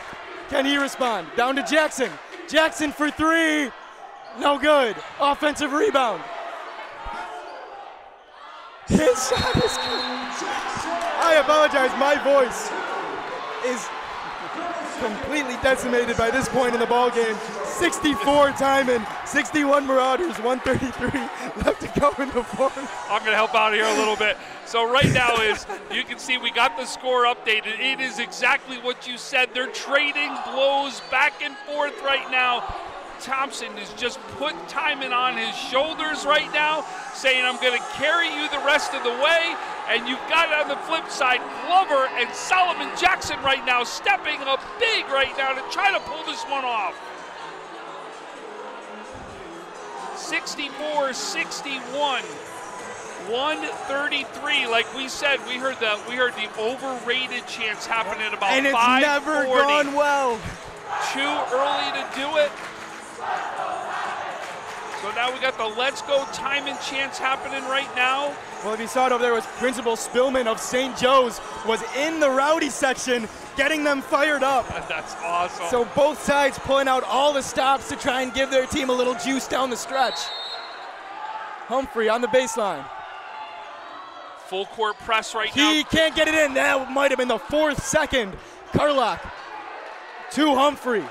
Can he respond? Down to Jackson. Jackson for three. No good. Offensive rebound. His shot is good. I apologize. My voice is completely decimated by this point in the ball game. 64 Timon, 61 Marauders, 133 left to go in the fourth. I'm going to help out here a little bit. So right now is you can see we got the score updated. It is exactly what you said. They're trading blows back and forth right now. Thompson has just put Timon on his shoulders right now, saying, I'm going to carry you the rest of the way. And you've got on the flip side Glover and Solomon Jackson right now stepping up big right now to try to pull this one off. 64 61. 133. Like we said, we heard the we heard the overrated chance happen at about And it's 5:40. never gone well. Too early to do it. So now we got the let's go Timon chance happening right now. Well, if you saw it over there, was Principal Spillman of St. Joe's was in the rowdy section, getting them fired up. That's awesome. So both sides pulling out all the stops to try and give their team a little juice down the stretch. Humphrey on the baseline. Full court press right now. He can't get it in. That might have been the fourth second. Carlock to Humphrey.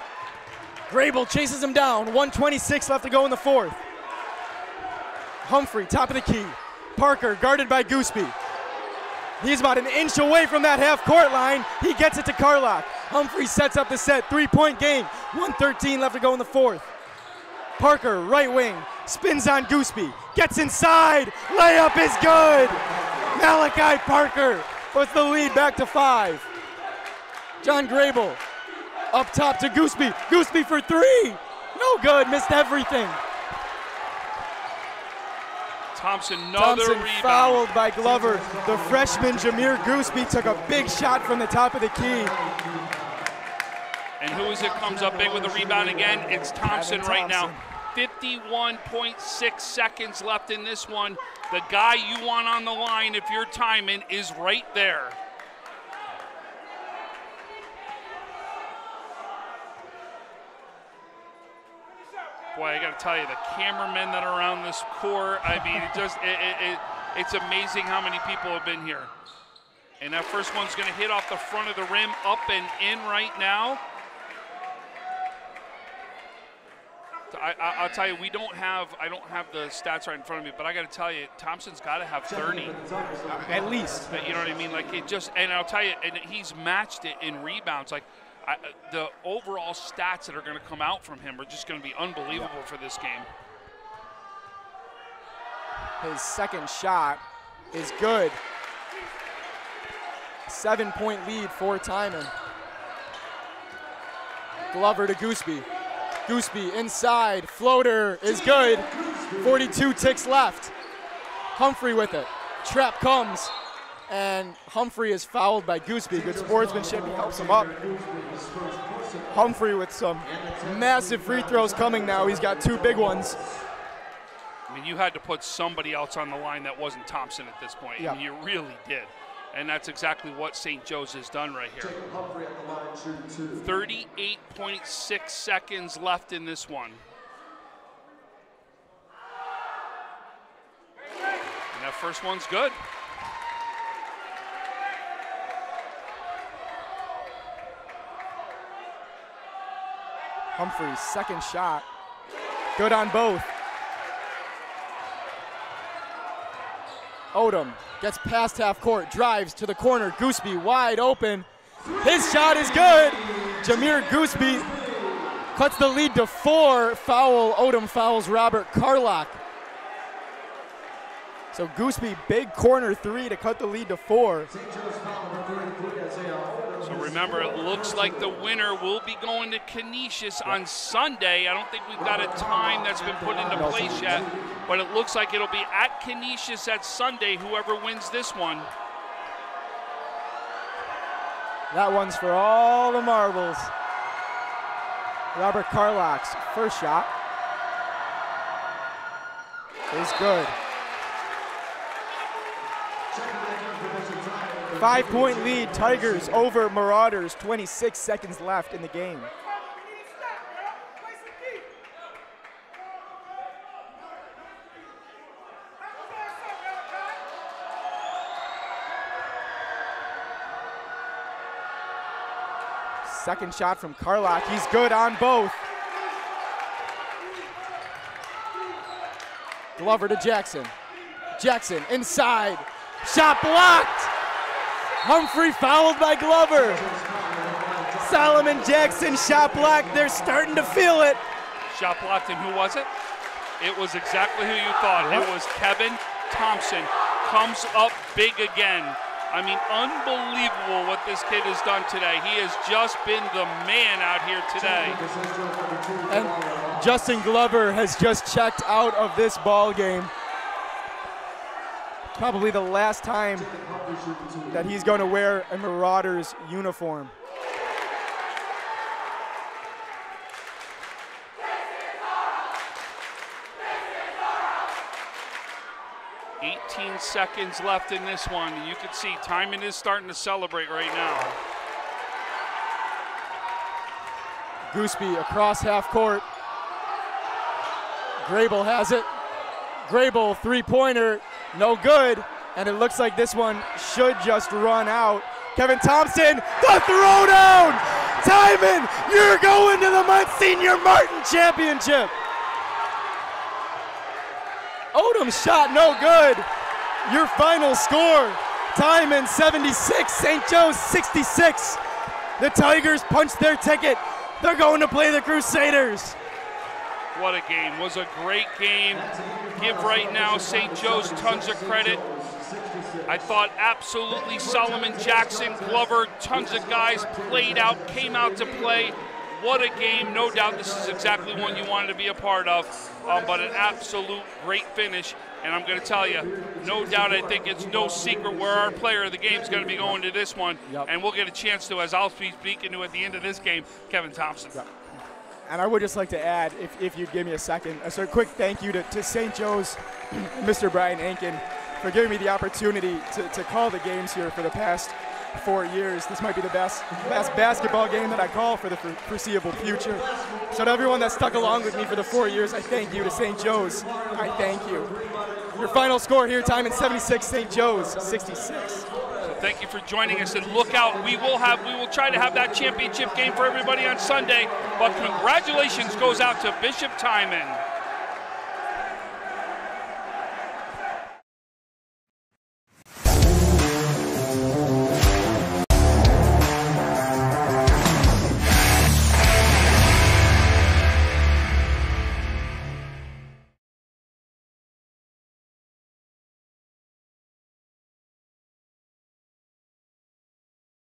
Grable chases him down. 126 left to go in the fourth. Humphrey, top of the key. Parker, guarded by Gooseby. He's about an inch away from that half court line. He gets it to Carlock. Humphrey sets up the set. Three point game. 113 left to go in the fourth. Parker, right wing, spins on Gooseby. Gets inside. Layup is good. Malachi Parker puts the lead back to five. John Grable up top to Gooseby. Gooseby for three. No good. Missed everything. Thompson, another Thompson rebound. fouled by Glover. The freshman Jameer Gooseby took a big shot from the top of the key. And who is it comes up big with the rebound again? It's Thompson Evan right now. 51.6 seconds left in this one. The guy you want on the line if you're Timon is right there. Boy, I got to tell you, the cameramen that are around this court, I mean, it just it, it, it, it's amazing how many people have been here. And that first one's going to hit off the front of the rim, up and in right now. I, I, will tell you, we don't have, I don't have the stats right in front of me, but I got to tell you, Thompson's got to have 30. At least. You know what I mean? Like it just, and I'll tell you, and he's matched it in rebounds. Like I, the overall stats that are going to come out from him are just going to be unbelievable for this game. His second shot is good. Seven point lead for Timon. Glover to Gooseby. Gooseby inside. Floater is good. 42 ticks left. Humphrey with it. Trap comes. And Humphrey is fouled by Gooseby. Good sportsmanship. He helps him up. Humphrey with some massive free throws coming now. He's got two big ones. I mean, you had to put somebody else on the line that wasn't Thompson at this point. Yeah. And you really did. And that's exactly what St. Joe's has done right here. 38.6 seconds left in this one. And that first one's good. Humphrey's second shot. Good on both. Odom gets past half court, drives to the corner. Gooseby wide open. His shot is good. Jameer Gooseby cuts the lead to four. Foul. Odom fouls Robert Carlock. So Gooseby, big corner three to cut the lead to four. Remember, it looks like the winner will be going to Canisius on Sunday. I don't think we've got a time that's been put into place yet, but it looks like it'll be at Canisius at Sunday, whoever wins this one. That one's for all the marbles. Robert Carlock's first shot is good. Five point lead, Tigers over Marauders, 26 seconds left in the game. Second shot from Carlock, he's good on both. Glover to Jackson. Jackson inside, shot blocked. Humphrey fouled by Glover. Solomon Jackson shot blocked. They're starting to feel it. Shot blocked, and who was it? It was exactly who you thought. It was Kevin Thompson. Comes up big again. I mean, unbelievable what this kid has done today. He has just been the man out here today. And Justin Glover has just checked out of this ball game. Probably the last time that he's going to wear a Marauders uniform. Eighteen seconds left in this one. You can see Timon is starting to celebrate right now. Gooseby across half court. Grable has it. Grable three pointer, no good. And it looks like this one should just run out. Kevin Thompson, the throwdown! Timon, you're going to the Monsignor Martin Championship. Odom's shot no good. Your final score, Timon 76, St. Joe's 66. The Tigers punched their ticket. They're going to play the Crusaders. What a game. Was a great game. Give right now St. Joe's tons of credit. I thought absolutely Solomon Jackson, Glover, tons of guys played out, came out to play. What a game. No doubt this is exactly one you wanted to be a part of, um, but an absolute great finish. And I'm going to tell you, no doubt I think it's no secret where our player of the game is going to be going to this one. And we'll get a chance to, as I'll be speaking to at the end of this game, Kevin Thompson. And I would just like to add, if, if you'd give me a second, a sort of quick thank you to, to St. Joe's, Mr. Brian Ankin, for giving me the opportunity to, to call the games here for the past four years. This might be the best, best basketball game that I call for the for- foreseeable future. So to everyone that stuck along with me for the four years, I thank you. To St. Joe's, I thank you. Your final score here, Timon 76, St. Joe's 66. Thank you for joining us and look out. We will have we will try to have that championship game for everybody on Sunday. But congratulations goes out to Bishop Timon.